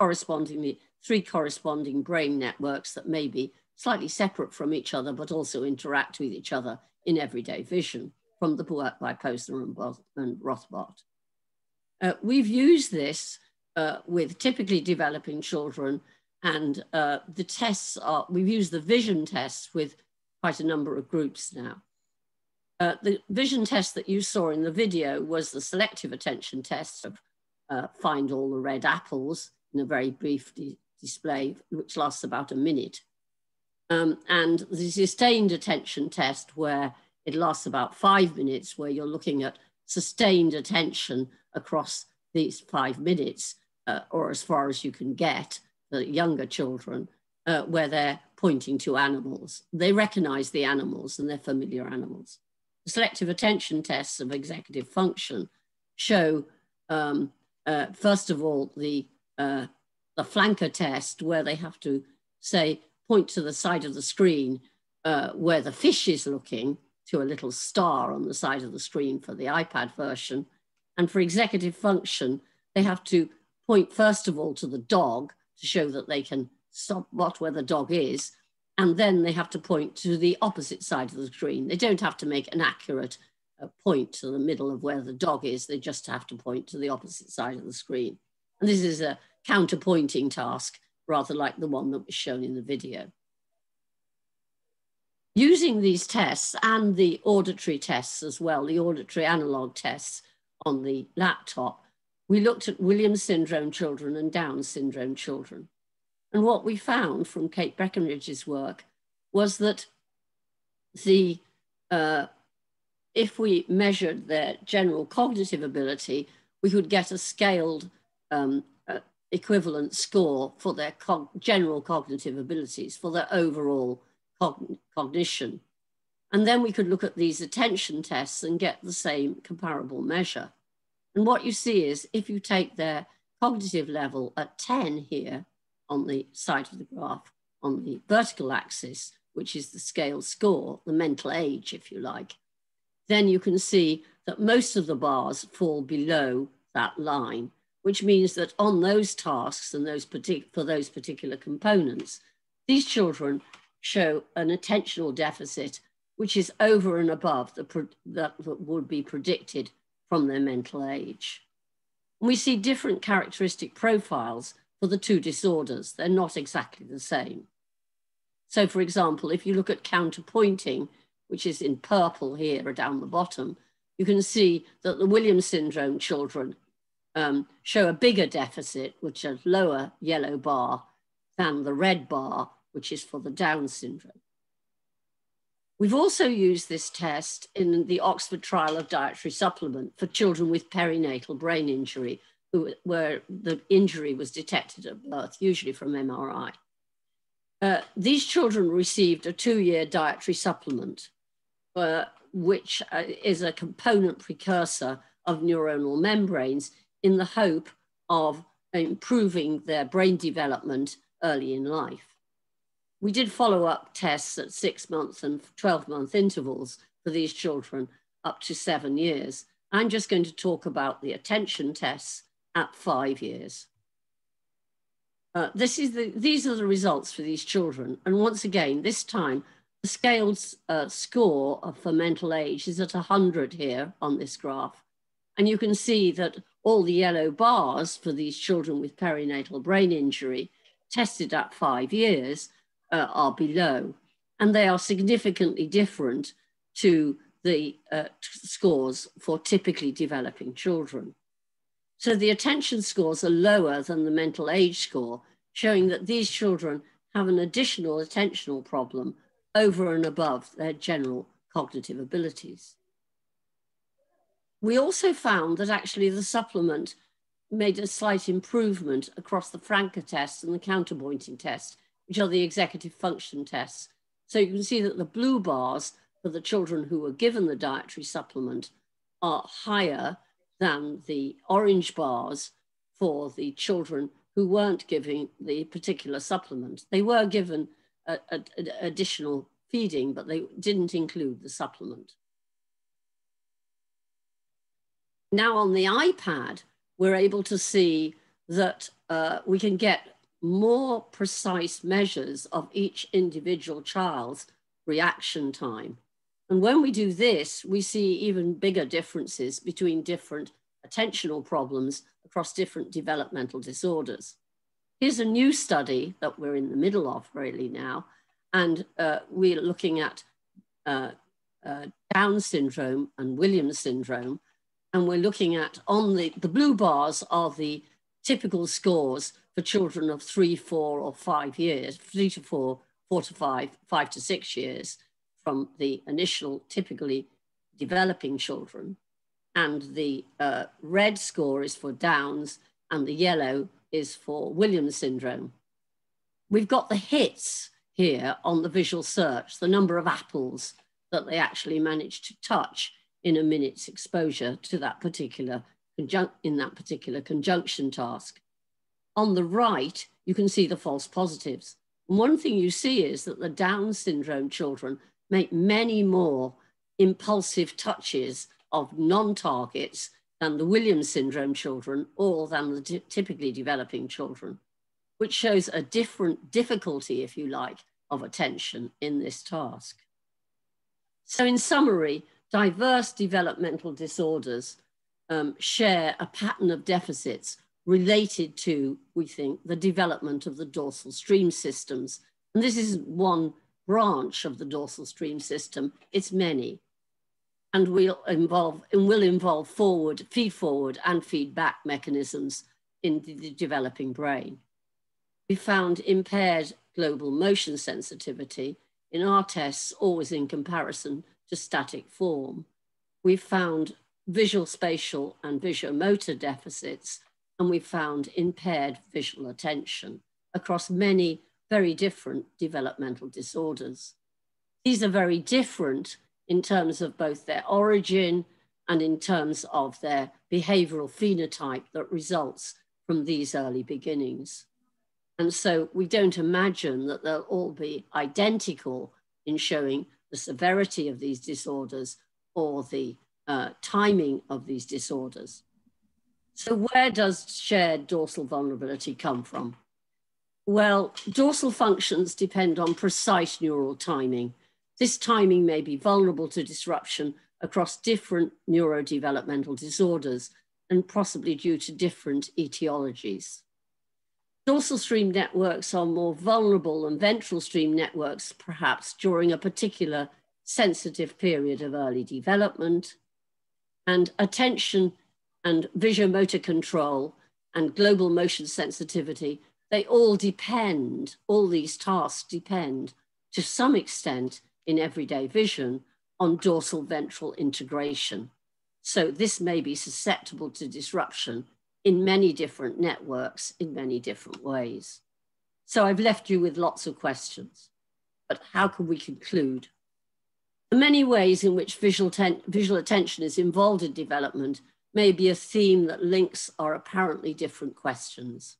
correspondingly three corresponding brain networks that may be slightly separate from each other, but also interact with each other in everyday vision from the work by Posner and, Rothbart. Uh, we've used this uh, with typically developing children and uh, the tests are, we've used the vision tests with quite a number of groups now. Uh, the vision test that you saw in the video was the selective attention test of uh, find all the red apples in a very brief display, which lasts about a minute. Um, and the sustained attention test, where it lasts about five minutes, where you're looking at sustained attention across these five minutes, uh, or as far as you can get, the younger children, uh, where they're pointing to animals. They recognize the animals and they're familiar animals. The selective attention tests of executive function show, um, uh, first of all, the, uh, the flanker test, where they have to say, point to the side of the screen uh, where the fish is looking to a little star on the side of the screen for the iPad version. And for executive function, they have to point first of all to the dog to show that they can spot where the dog is. And then they have to point to the opposite side of the screen. They don't have to make an accurate uh, point to the middle of where the dog is. They just have to point to the opposite side of the screen. And this is a counter-pointing task, rather like the one that was shown in the video. Using these tests and the auditory tests as well, the auditory analog tests on the laptop, we looked at Williams syndrome children and Down syndrome children. And what we found from Kate Breckenridge's work was that the uh, if we measured their general cognitive ability, we could get a scaled um, uh, equivalent score for their general cognitive abilities, for their overall cog cognition. And then we could look at these attention tests and get the same comparable measure. And what you see is if you take their cognitive level at 10 here on the side of the graph, on the vertical axis, which is the scale score, the mental age, if you like, then you can see that most of the bars fall below that line, which means that on those tasks and those for those particular components, these children show an attentional deficit which is over and above the that would be predicted from their mental age. we see different characteristic profiles for the two disorders. They're not exactly the same. So for example, if you look at counterpointing, which is in purple here down the bottom, you can see that the Williams syndrome children um, show a bigger deficit, which is lower yellow bar, than the red bar, which is for the Down syndrome. We've also used this test in the Oxford trial of dietary supplement for children with perinatal brain injury, who, where the injury was detected at birth, usually from MRI. Uh, these children received a two-year dietary supplement, uh, which uh, is a component precursor of neuronal membranes in the hope of improving their brain development early in life. We did follow up tests at six months and 12 month intervals for these children up to seven years. I'm just going to talk about the attention tests at five years. Uh, this is the, these are the results for these children. And once again, this time, the scaled uh, score for mental age is at 100 here on this graph. And you can see that all the yellow bars for these children with perinatal brain injury tested at five years uh, are below. And they are significantly different to the uh, scores for typically developing children. So the attention scores are lower than the mental age score, showing that these children have an additional attentional problem over and above their general cognitive abilities. We also found that actually the supplement made a slight improvement across the flanker test and the counterpointing test which are the executive function tests. So you can see that the blue bars for the children who were given the dietary supplement are higher than the orange bars for the children who weren't given the particular supplement. They were given a, a, a additional feeding, but they didn't include the supplement. Now on the iPad, we're able to see that uh, we can get more precise measures of each individual child's reaction time. And when we do this, we see even bigger differences between different attentional problems across different developmental disorders. Here's a new study that we're in the middle of really now, and uh, we're looking at uh, uh, Down syndrome and Williams syndrome, and we're looking at on the, the blue bars are the typical scores for children of three, four, or five years, three to four, four to five, five to six years from the initial typically developing children. And the uh, red score is for Downs and the yellow is for Williams syndrome. We've got the hits here on the visual search, the number of apples that they actually managed to touch in a minute's exposure to that particular in that particular conjunction task on the right, you can see the false positives. And one thing you see is that the Down syndrome children make many more impulsive touches of non-targets than the Williams syndrome children or than the typically developing children, which shows a different difficulty, if you like, of attention in this task. So in summary, diverse developmental disorders um, share a pattern of deficits related to, we think, the development of the dorsal stream systems. And this is one branch of the dorsal stream system, it's many. And will involve, and will involve forward, feed forward and feedback mechanisms in the developing brain. We found impaired global motion sensitivity in our tests, always in comparison to static form. we've found visual spatial and visual motor deficits, and we've found impaired visual attention across many very different developmental disorders. These are very different in terms of both their origin and in terms of their behavioral phenotype that results from these early beginnings. And so we don't imagine that they'll all be identical in showing the severity of these disorders or the uh, timing of these disorders. So where does shared dorsal vulnerability come from? Well, dorsal functions depend on precise neural timing. This timing may be vulnerable to disruption across different neurodevelopmental disorders and possibly due to different etiologies. Dorsal stream networks are more vulnerable than ventral stream networks, perhaps during a particular sensitive period of early development. And attention and visual motor control and global motion sensitivity, they all depend, all these tasks depend to some extent in everyday vision on dorsal ventral integration. So this may be susceptible to disruption in many different networks in many different ways. So I've left you with lots of questions, but how can we conclude? The many ways in which visual, visual attention is involved in development may be a theme that links our apparently different questions.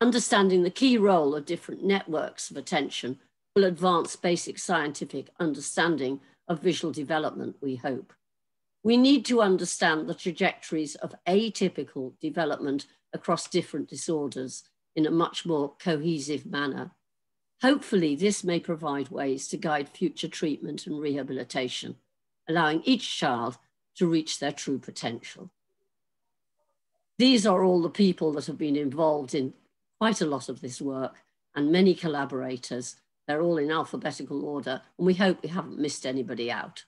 Understanding the key role of different networks of attention will advance basic scientific understanding of visual development, we hope. We need to understand the trajectories of atypical development across different disorders in a much more cohesive manner. Hopefully, this may provide ways to guide future treatment and rehabilitation, allowing each child to reach their true potential. These are all the people that have been involved in quite a lot of this work and many collaborators. They're all in alphabetical order, and we hope we haven't missed anybody out.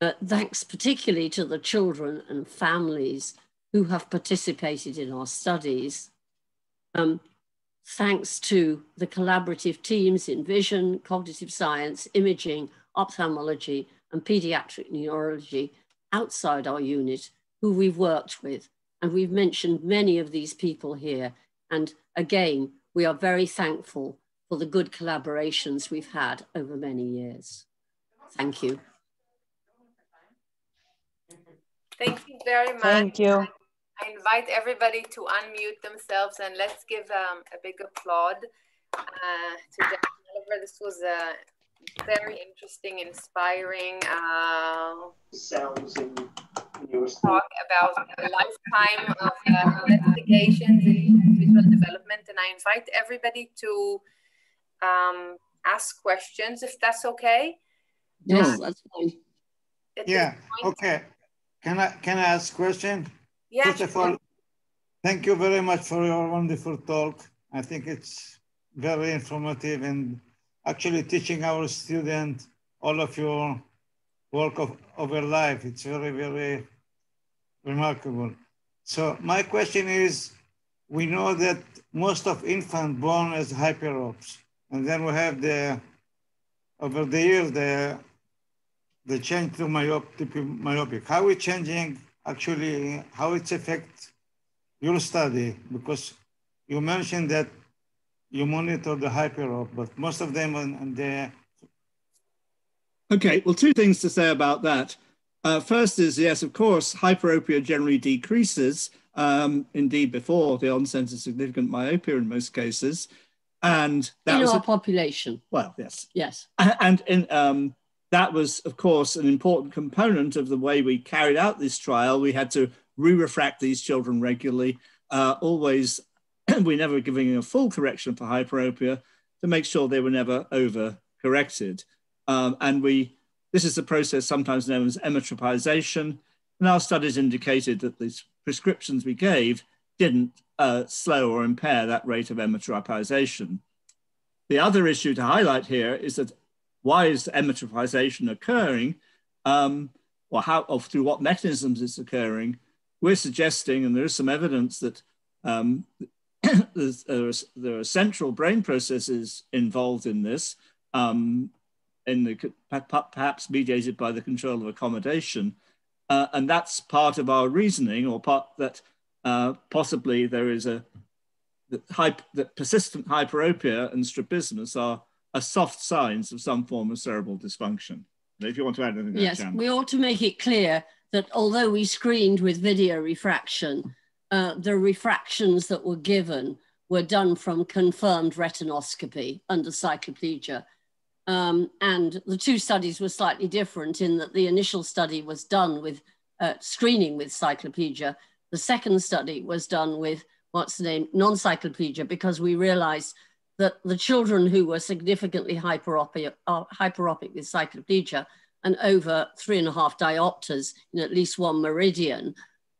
But thanks particularly to the children and families who have participated in our studies. Um, thanks to the collaborative teams in vision, cognitive science, imaging, ophthalmology, and pediatric neurology outside our unit who we've worked with. And we've mentioned many of these people here. And again, we are very thankful for the good collaborations we've had over many years. Thank you. Thank you very much. Thank you. I invite everybody to unmute themselves and let's give um, a big applaud uh, to Jack Oliver. This was a very interesting, inspiring uh, talk about a lifetime of uh, investigations in visual development. And I invite everybody to um, ask questions if that's okay. Yes, that's fine. Yeah, okay. Can I can I ask a question? Yeah. First of all, thank you very much for your wonderful talk. I think it's very informative and actually teaching our students all of your work of, of your life. It's very, very remarkable. So my question is, we know that most of infants born as hyperops, and then we have the, over the years, the the change to myopic, myopic. How is changing actually, how it affect your study? Because you mentioned that you monitor the hyperop, but most of them on, the... Okay, well, two things to say about that. Uh, first is, yes, of course, hyperopia generally decreases, um, indeed before the onset of significant myopia in most cases. And that in was our a, population. Well, yes. Yes. And in um, that was, of course, an important component of the way we carried out this trial. We had to re-refract these children regularly, uh, always, <clears throat> we never giving a full correction for hyperopia to make sure they were never over-corrected. Um, and we, this is a process sometimes known as emmetropization. And our studies indicated that these prescriptions we gave didn't uh, slow or impair that rate of emmetropization. The other issue to highlight here is that why is emmetropization occurring, um, or how, or through what mechanisms it's occurring, we're suggesting, and there is some evidence that um, <clears throat> there, are, there, are, central brain processes involved in this, um, in the, perhaps mediated by the control of accommodation, Uh, and that's part of our reasoning or part that uh, possibly there is a, that, hype, that persistent hyperopia and strabismus are, are soft signs of some form of cerebral dysfunction. If you want to add anything, yes, we ought to make it clear that although we screened with video refraction, uh, the refractions that were given were done from confirmed retinoscopy under cycloplegia. Um, and the two studies were slightly different in that the initial study was done with uh, screening with cycloplegia. The second study was done with what's the name, non-cycloplegia, because we realized that the children who were significantly hyperopic, uh, hyperopic with cycloplegia and over three and a half diopters in at least one meridian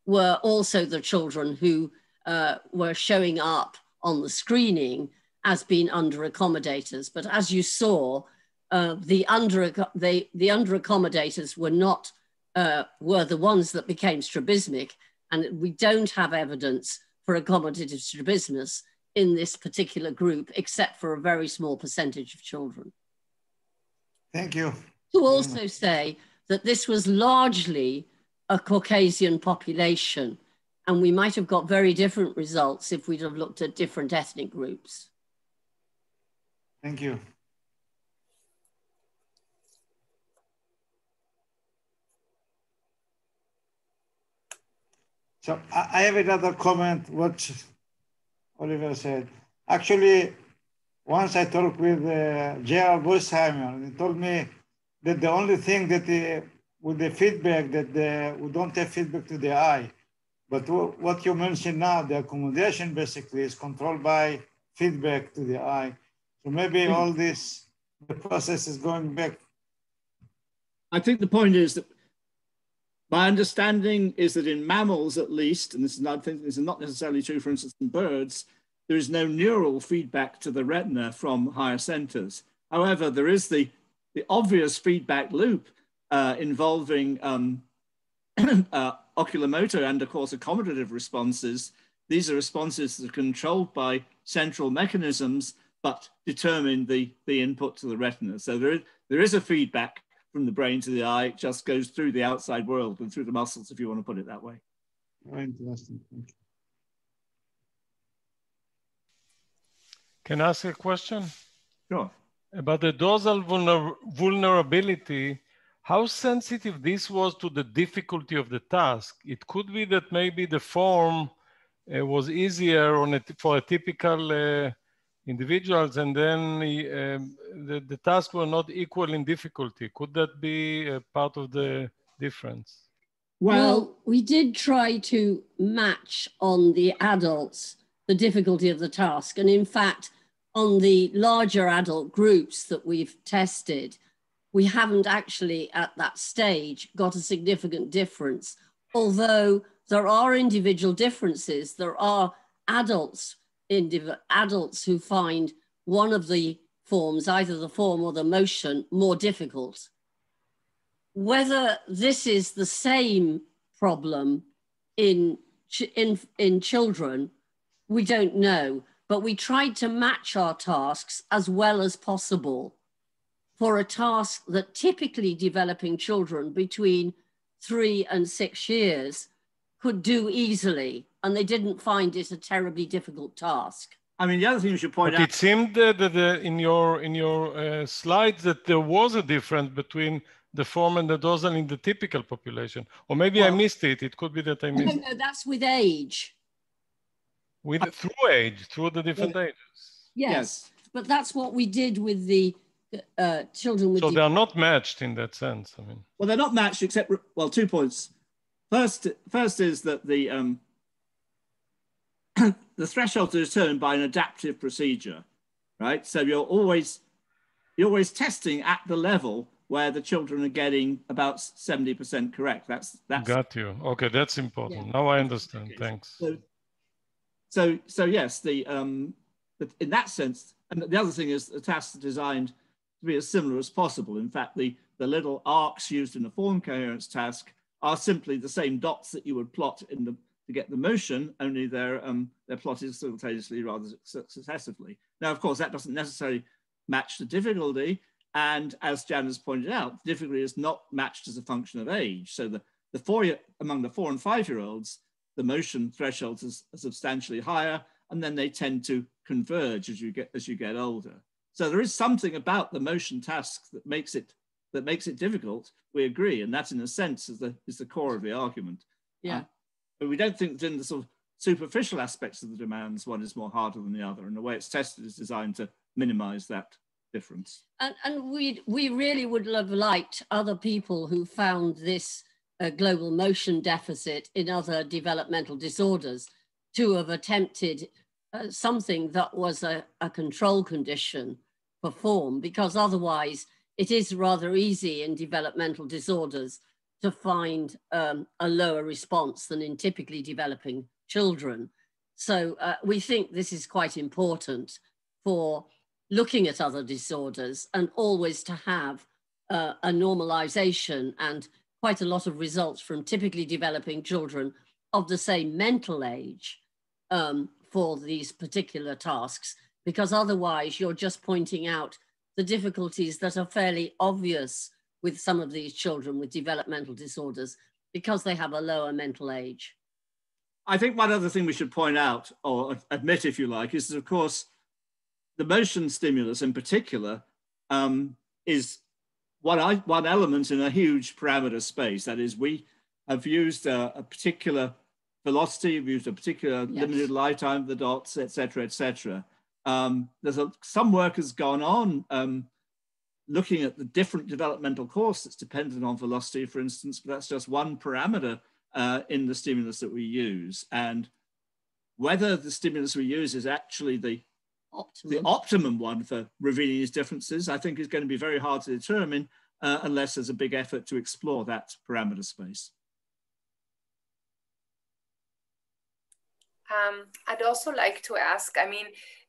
were also the children who uh, were showing up on the screening as being under accommodators. But as you saw, uh, the under the, the under accommodators were not uh, were the ones that became strabismic, and we don't have evidence for accommodative strabismus in this particular group, except for a very small percentage of children. Thank you. To also say that this was largely a Caucasian population, and we might have got very different results if we'd have looked at different ethnic groups. Thank you. So I have another comment, what Oliver said. Actually, once I talked with uh, Gerald Westheimer, he told me that the only thing that the, with the feedback that the, we don't have feedback to the eye, but what you mentioned now, the accommodation basically is controlled by feedback to the eye. So maybe mm -hmm. all this, the process is going back. I think the point is that my understanding is that in mammals, at least, and this is not, this is not necessarily true, for instance, in birds, there is no neural feedback to the retina from higher centers. However, there is the, the obvious feedback loop uh, involving um, <clears throat> uh, oculomotor and, of course, accommodative responses. These are responses that are controlled by central mechanisms, but determine the, the input to the retina. So there is, there is a feedback from the brain to the eye. It just goes through the outside world and through the muscles, if you want to put it that way. Very interesting. Thank you. Can I ask a question? Sure. About the dorsal vulner vulnerability, how sensitive this was to the difficulty of the task? It could be that maybe the form uh, was easier on a, for a typical uh, individuals and then um, the, the tasks were not equal in difficulty. Could that be a part of the difference? Well, well, we did try to match on the adults the difficulty of the task. And in fact, on the larger adult groups that we've tested, we haven't actually at that stage got a significant difference. Although there are individual differences, there are adults adults who find one of the forms, either the form or the motion, more difficult. Whether this is the same problem in, in, in children, we don't know, but we tried to match our tasks as well as possible for a task that typically developing children between three and six years could do easily and they didn't find it a terribly difficult task. I mean, the other thing you should point but out. It seemed that, that in your in your uh, slides that there was a difference between the form and the dorsal in the typical population, or maybe well, I missed it. It could be that I missed. No, no, that's with age. With through age, through the different yes. ages. Yes. yes, but that's what we did with the uh, children with. So they are not matched in that sense. I mean. Well, they're not matched except well, two points. First, first is that the um, the threshold is determined by an adaptive procedure, right? So you're always you're always testing at the level where the children are getting about 70% correct. That's that's got you. Okay, that's important. Yeah. Now I understand. Thanks. So, so so yes, the um but in that sense, and the other thing is the tasks are designed to be as similar as possible. In fact, the the little arcs used in the form coherence task are simply the same dots that you would plot in the to get the motion, only they're, um, they're plotted simultaneously rather successively. Now, of course, that doesn't necessarily match the difficulty. And as Jan has pointed out, the difficulty is not matched as a function of age. So the, the four among the four and five year olds, the motion thresholds is substantially higher, and then they tend to converge as you get as you get older. So there is something about the motion task that makes it that makes it difficult. We agree, and that in a sense is the is the core of the argument. Yeah. Uh, but we don't think that in the sort of superficial aspects of the demands, one is more harder than the other, and the way it's tested is designed to minimize that difference. And, and we we really would have liked other people who found this uh, global motion deficit in other developmental disorders to have attempted uh, something that was a, a control condition for form, because otherwise it is rather easy in developmental disorders to find um, a lower response than in typically developing children. So uh, we think this is quite important for looking at other disorders and always to have uh, a normalization and quite a lot of results from typically developing children of the same mental age um, for these particular tasks, because otherwise you're just pointing out the difficulties that are fairly obvious with some of these children with developmental disorders because they have a lower mental age. I think one other thing we should point out, or admit if you like, is that of course the motion stimulus in particular um, is one, one element in a huge parameter space. That is, we have used a, a particular velocity, we've used a particular yes. limited lifetime of the dots, etc., etc. Um, there's a, some work has gone on um, looking at the different developmental course that's dependent on velocity, for instance, but that's just one parameter uh, in the stimulus that we use. And whether the stimulus we use is actually the optimum. the optimum one for revealing these differences, I think is going to be very hard to determine uh, unless there's a big effort to explore that parameter space. Um, I'd also like to ask, I mean,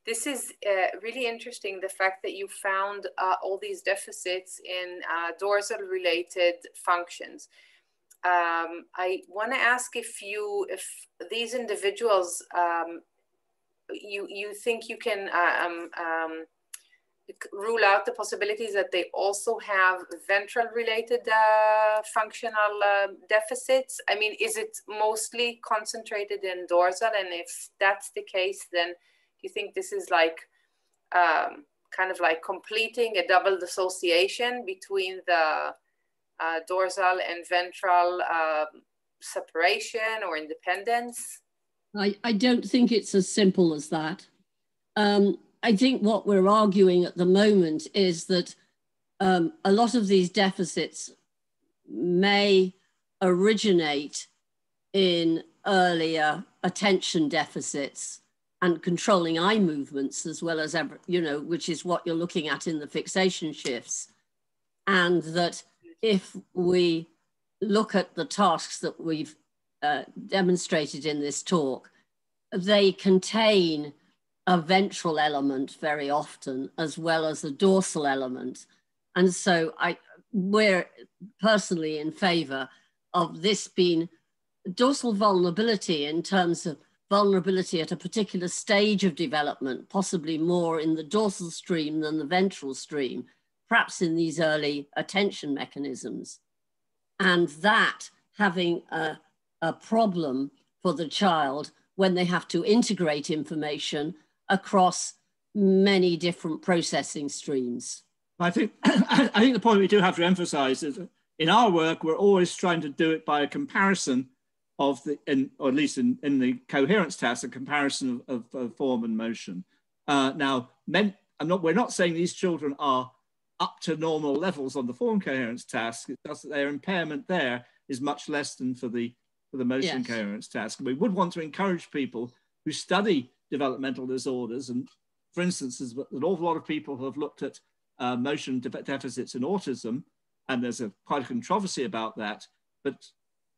this is uh, really interesting, the fact that you found uh, all these deficits in uh, dorsal related functions. Um, I want to ask if you, if these individuals um, you you think you can uh, um, um, rule out the possibilities that they also have ventral related uh, functional uh, deficits? I mean, is it mostly concentrated in dorsal? And if that's the case, then do you think this is like um, kind of like completing a double dissociation between the uh, dorsal and ventral um, separation or independence? I, I don't think it's as simple as that. Um, I think what we're arguing at the moment is that um, a lot of these deficits may originate in earlier attention deficits and controlling eye movements as well as ever, you know which is what you're looking at in the fixation shifts and that if we look at the tasks that we've uh, demonstrated in this talk, they contain a ventral element very often, as well as a dorsal element. And so I, we're personally in favor of this being dorsal vulnerability in terms of vulnerability at a particular stage of development, possibly more in the dorsal stream than the ventral stream, perhaps in these early attention mechanisms. And that having a a problem for the child when they have to integrate information across many different processing streams. I think, <clears throat> I think the point we do have to emphasize is in our work, we're always trying to do it by a comparison of the, in, or at least in, in the coherence task, a comparison of, of, of form and motion. Uh, now, men, I'm not, we're not saying these children are up to normal levels on the form coherence task. It's just that their impairment there is much less than for the for the motion yes. coherence task. We would want to encourage people who study developmental disorders, and for instance, there's an awful lot of people who have looked at uh, motion de deficits in autism, and there's a quite a controversy about that, but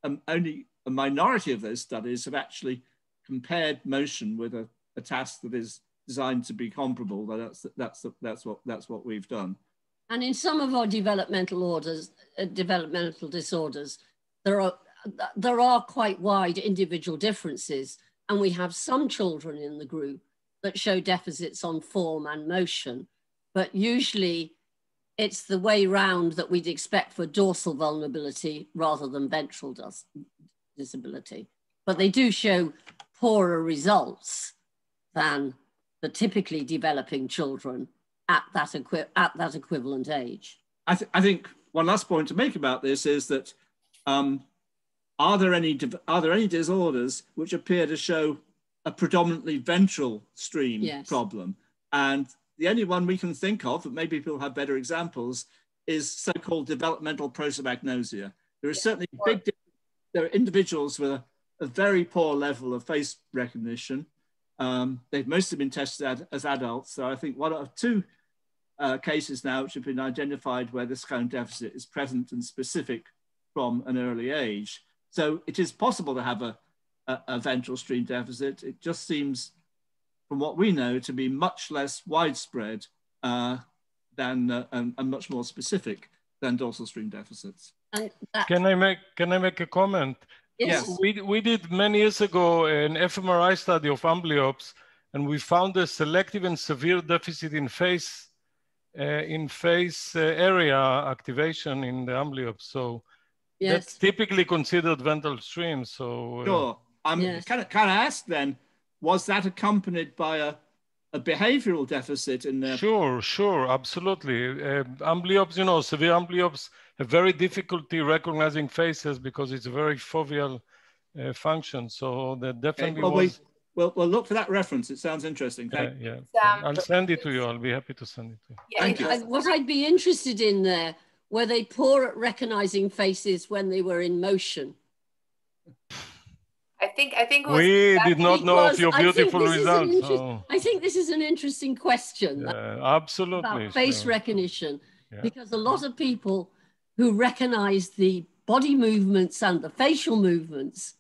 um, only a minority of those studies have actually compared motion with a, a task that is designed to be comparable. That's that's that's what that's what we've done. And in some of our developmental orders, uh, developmental disorders, there are there are quite wide individual differences. And we have some children in the group that show deficits on form and motion. But usually it's the way round that we'd expect for dorsal vulnerability rather than ventral disability. But they do show poorer results than the typically developing children at that, at that equivalent age. I, th I, think one last point to make about this is that um, are there any are there any disorders which appear to show a predominantly ventral stream yes. problem? And the only one we can think of, but maybe people have better examples, is so-called developmental prosopagnosia. There is certainly big. There are individuals with a, a very poor level of face recognition. Um, they've mostly been tested ad, as adults. So I think one of two uh, cases now which have been identified where this kind of deficit is present and specific from an early age. So it is possible to have a, a, a ventral stream deficit. It just seems, from what we know, to be much less widespread uh, than uh, and, and, much more specific than dorsal stream deficits. Can I make can I make a comment? Yes. We, we did many years ago an fMRI study of amblyops, and we found a selective and severe deficit in face uh, in face uh, area activation in the amblyops. So Yes. That's typically considered ventral stream. So uh, sure. I'm yes. kind of kind of asked then, was that accompanied by a a behavioral deficit in there? Sure, sure, absolutely. Uh, amblyops, you know, severe amblyops have very difficulty recognizing faces because it's a very foveal uh, function. So that definitely okay. well, was. well, well, look for that reference. It sounds interesting. Thank yeah, yeah. Um, I'll send it to you. I'll be happy to send it to you. Yeah, Thank you. I, what I'd be interested in there were they poor at recognizing faces when they were in motion? I think I think we did not know of your beautiful results. Oh. I think this is an interesting question. Yeah, absolutely. About face recognition, yeah. because a lot of people who recognize the body movements and the facial movements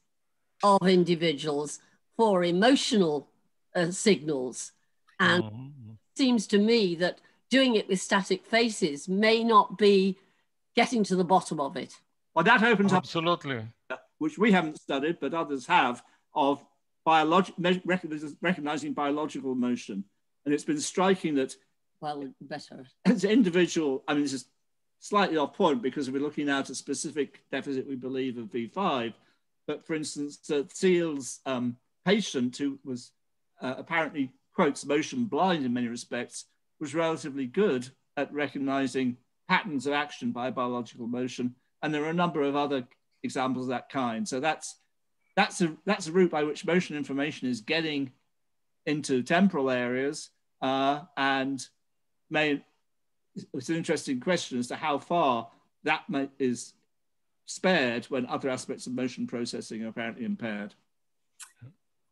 of individuals for emotional uh, signals, and mm -hmm. seems to me that doing it with static faces may not be getting to the bottom of it. Well, that opens Absolutely. up, Absolutely. Which we haven't studied, but others have, of biolog- recognizing biological motion. And it's been striking that. Well, better. As individual, I mean, this is slightly off point because we're looking at a specific deficit, we believe, of V5. But for instance, uh, Zihl's um, patient who was uh, apparently, quotes, motion blind in many respects, was relatively good at recognizing patterns of action by biological motion. And there are a number of other examples of that kind. So that's, that's, a, that's a route by which motion information is getting into temporal areas uh, and may, it's an interesting question as to how far that may, is spared when other aspects of motion processing are apparently impaired.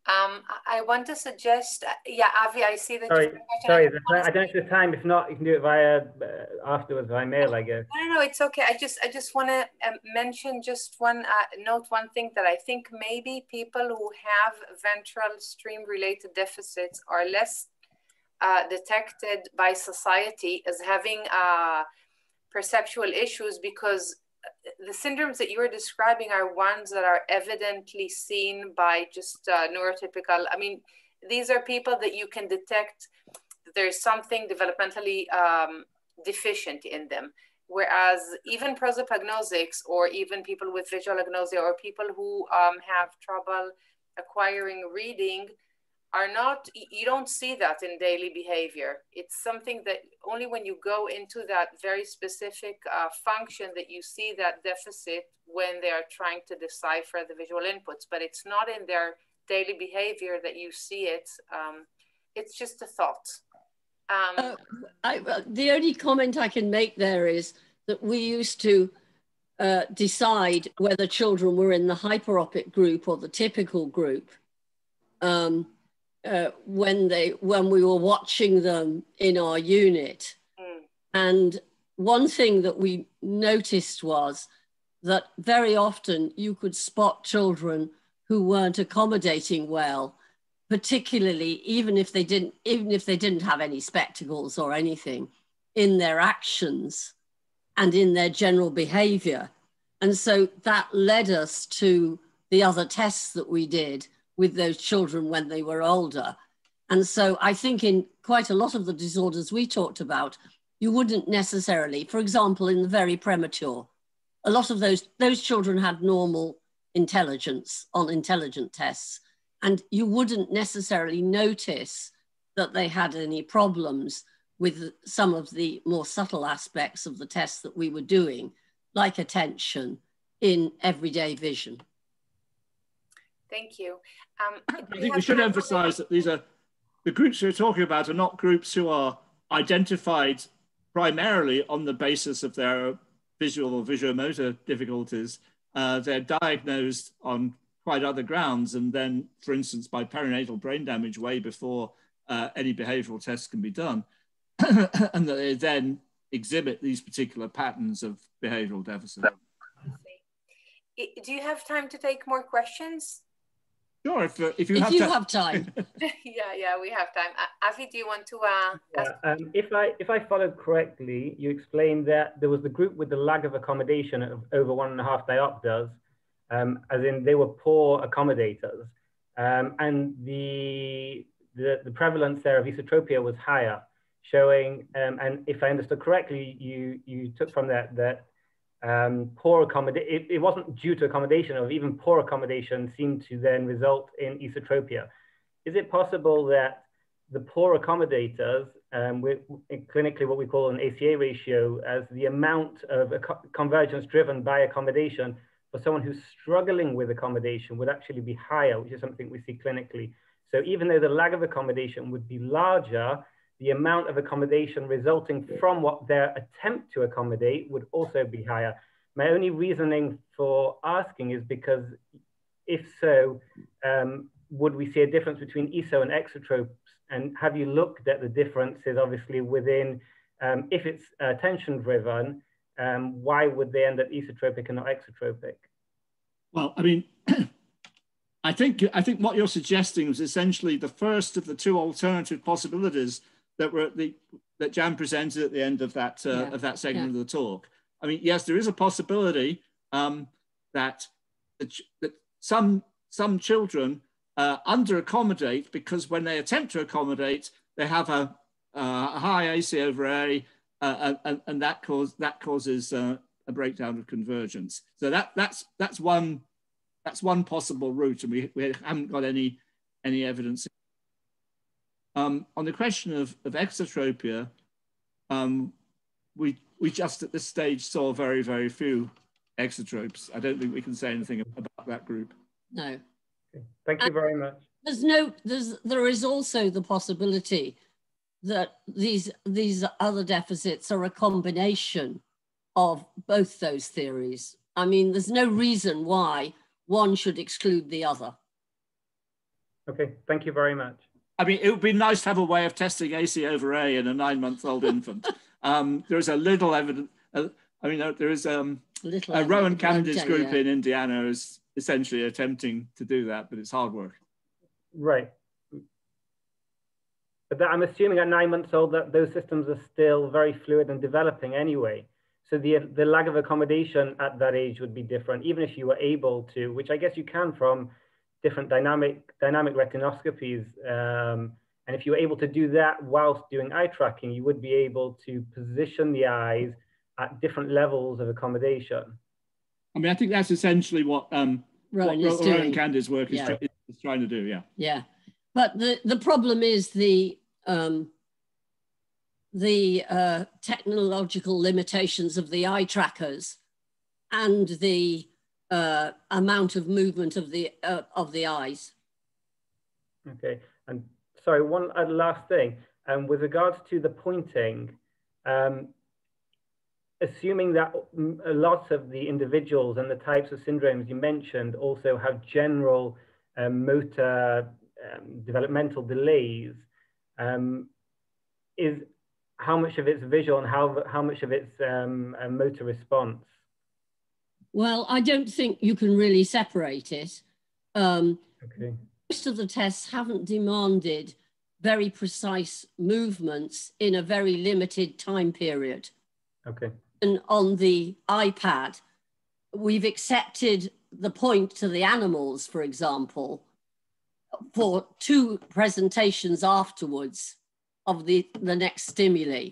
Um, I want to suggest, uh, yeah, Avi, I see that. Sorry, sorry, I don't if there's time. If not, you can do it via uh, afterwards by mail, I guess. No, no, no, it's okay. I just, I just want to um, mention just one uh, note, one thing that I think maybe people who have ventral stream related deficits are less uh, detected by society as having uh, perceptual issues because the syndromes that you are describing are ones that are evidently seen by just uh, neurotypical. I mean, these are people that you can detect there's something developmentally um, deficient in them. Whereas even prosopagnosics or even people with visual agnosia or people who um, have trouble acquiring reading are not you don't see that in daily behavior. It's something that only when you go into that very specific uh, function that you see that deficit when they are trying to decipher the visual inputs but it's not in their daily behavior that you see it um, it's just a thought. Um, uh, I, the only comment i can make there is that we used to uh, decide whether children were in the hyperopic group or the typical group um, uh, when they when we were watching them in our unit. Mm. And one thing that we noticed was that very often you could spot children who weren't accommodating well, particularly even if they didn't even if they didn't have any spectacles or anything in their actions and in their general behavior. And so that led us to the other tests that we did with those children when they were older. And so I think in quite a lot of the disorders we talked about, you wouldn't necessarily, for example, in the very premature, a lot of those, those children had normal intelligence on intelligent tests, and you wouldn't necessarily notice that they had any problems with some of the more subtle aspects of the tests that we were doing, like attention in everyday vision. Thank you. Um, I think we should emphasize that these are the groups we're talking about are not groups who are identified primarily on the basis of their visual or visuomotor difficulties. Uh, they're diagnosed on quite other grounds, and then, for instance, by perinatal brain damage way before uh, any behavioral tests can be done, <coughs> and that they then exhibit these particular patterns of behavioral deficit. Do you have time to take more questions? Sure, if, uh, if you, if have, you time. have time. <laughs> <laughs> yeah, yeah, we have time. Uh, Avi, do you want to uh, yeah, um, if I if I followed correctly, you explained that there was the group with the lag of accommodation of over one and a half diopters, um, as in they were poor accommodators, um, and the, the the prevalence there of esotropia was higher, showing. Um, and if I understood correctly, you you took from that that um, poor accommodation, it, it, wasn't due to accommodation or even poor accommodation seemed to then result in esotropia. Is it possible that the poor accommodators, um, with, clinically what we call an ACA ratio, as the amount of convergence driven by accommodation for someone who's struggling with accommodation would actually be higher, which is something we see clinically. So even though the lag of accommodation would be larger, the amount of accommodation resulting from what their attempt to accommodate would also be higher. My only reasoning for asking is because if so, um, would we see a difference between ESO and exotropes? And have you looked at the differences obviously within, um, if it's attention driven, um, why would they end up esotropic and not exotropic? Well, I mean, <clears throat> I think I think what you're suggesting was essentially the first of the two alternative possibilities that were the that Jan presented at the end of that uh, yeah. of that segment yeah. of the talk. I mean, yes, there is a possibility um, that that some some children uh, under accommodate because when they attempt to accommodate, they have a, uh, a high AC over A, uh, and, and, that cause that causes uh, a breakdown of convergence. So that that's that's one that's one possible route, and we, we haven't got any any evidence um, on the question of, of exotropia, um, we, we just at this stage saw very, very few exotropes. I don't think we can say anything about that group. No. Okay. Thank you very much. There's no, there's, there is also the possibility that these, these other deficits are a combination of both those theories. I mean, there's no reason why one should exclude the other. Okay, thank you very much. I mean, it would be nice to have a way of testing AC over A in a nine-month-old infant. <laughs> Um, there is a little evidence. Uh, I mean, there is um, a Rowan Candy's group in Indiana is essentially attempting to do that, but it's hard work. Right. But that, I'm assuming at nine months old that those systems are still very fluid and developing anyway. So the, the lag of accommodation at that age would be different, even if you were able to, which I guess you can from different dynamic dynamic retinoscopies. Um, and if you were able to do that whilst doing eye tracking, you would be able to position the eyes at different levels of accommodation. I mean, I think that's essentially what um, Rowan, what, Rowan Candy's work is, yeah. is, trying to do. Yeah. Yeah, but the the problem is the um, the uh, technological limitations of the eye trackers and the uh, amount of movement of the uh, of the eyes. Okay, and sorry, one uh, last thing. Um, with regards to the pointing, um, assuming that a lot of the individuals and the types of syndromes you mentioned also have general um, motor um, developmental delays, um, is how much of it's visual and how, how much of it's um, motor response? Well, I don't think you can really separate it. Um, okay. Most of the tests haven't demanded very precise movements in a very limited time period. Okay. And on the iPad, we've accepted the point to the animals, for example, for two presentations afterwards of the, the next stimuli.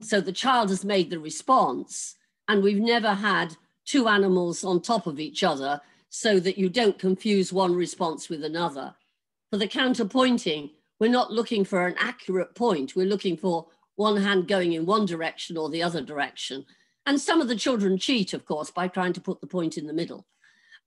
So the child has made the response, and we've never had two animals on top of each other so that you don't confuse one response with another. For the counterpointing, we're not looking for an accurate point. We're looking for one hand going in one direction or the other direction. And some of the children cheat, of course, by trying to put the point in the middle.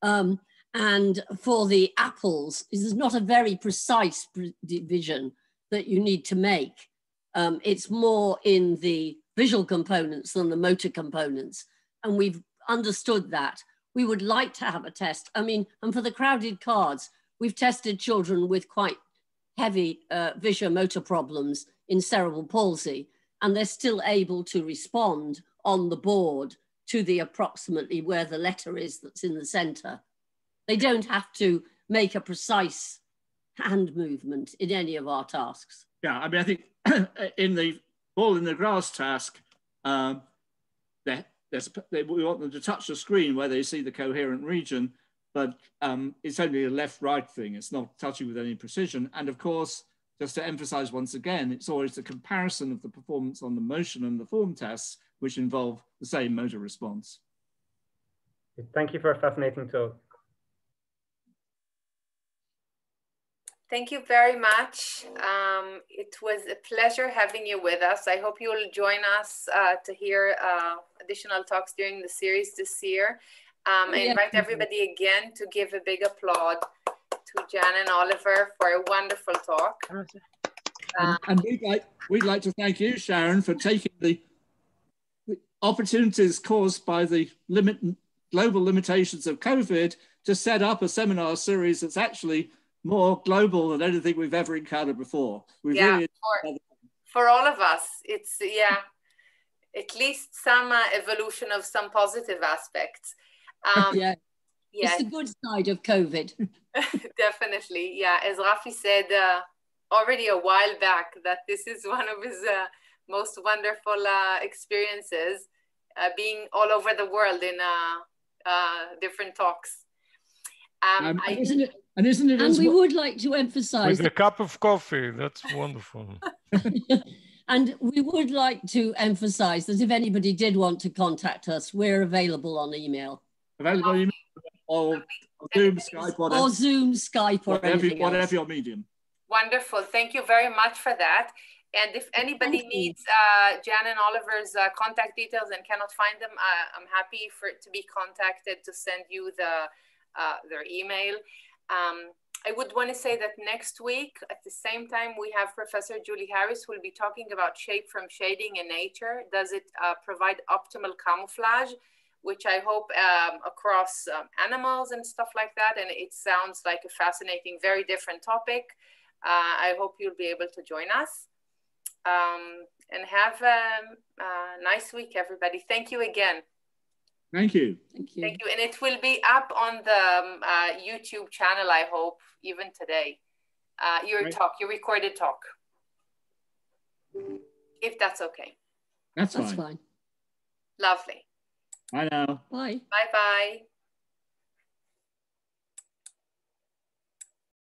Um, and for the apples, this is not a very precise division that you need to make. Um, it's more in the visual components than the motor components. And we've understood that. We would like to have a test. I mean, and for the crowded cards, we've tested children with quite heavy uh, visual motor problems in cerebral palsy, and they're still able to respond on the board to the approximately where the letter is that's in the center. They don't have to make a precise hand movement in any of our tasks. Yeah, I mean, I think <clears throat> in the ball in the grass task, um, they, they, we want them to touch the screen where they see the coherent region, but um, it's only a left-right thing. It's not touching with any precision. And of course, just to emphasize once again, it's always the comparison of the performance on the motion and the form tests, which involve the same motor response. Thank you for a fascinating talk. Thank you very much. Um, it was a pleasure having you with us. I hope you will join us uh, to hear uh, additional talks during the series this year. Um, I invite everybody again to give a big applaud to Jan and Oliver for a wonderful talk. Um, and we'd like, we'd like to thank you, Sharon, for taking the, the opportunities caused by the limit, global limitations of COVID to set up a seminar series that's actually more global than anything we've ever encountered before. We've yeah, really for, for all of us, it's, yeah, at least some uh, evolution of some positive aspects. Um, yeah. <laughs> yeah. It's the good side of COVID. <laughs> <laughs> Definitely. Yeah. As Rafi said uh, already a while back, that this is one of his uh, most wonderful uh, experiences uh, being all over the world in uh, different talks. Um, um, I, isn't it, and isn't it? And we well? would like to emphasize with a cup of coffee. That's wonderful. <laughs> <laughs> and we would like to emphasize that if anybody did want to contact us, we're available on email. Available on email or Zoom, Skype, whatever. Or Zoom, Skype, or whatever, anything whatever else. your medium. Wonderful. Thank you very much for that. And if anybody needs uh, Jan and Oliver's uh, contact details and cannot find them, uh, I'm happy for to be contacted to send you the uh, their email. Um, I would want to say that next week, at the same time, we have Professor Julie Harris who will be talking about shape from shading in nature. Does it uh, provide optimal camouflage? Which I hope um, across um, animals and stuff like that. And it sounds like a fascinating, very different topic. Uh, I hope you'll be able to join us. Um, and have um, a nice week, everybody. Thank you again. Thank you. Thank you. Thank you. And it will be up on the um, uh, YouTube channel, I hope, even today. Uh, your right. talk, your recorded talk. If that's okay. That's, that's fine. fine. Lovely. Bye now. Bye. Bye bye.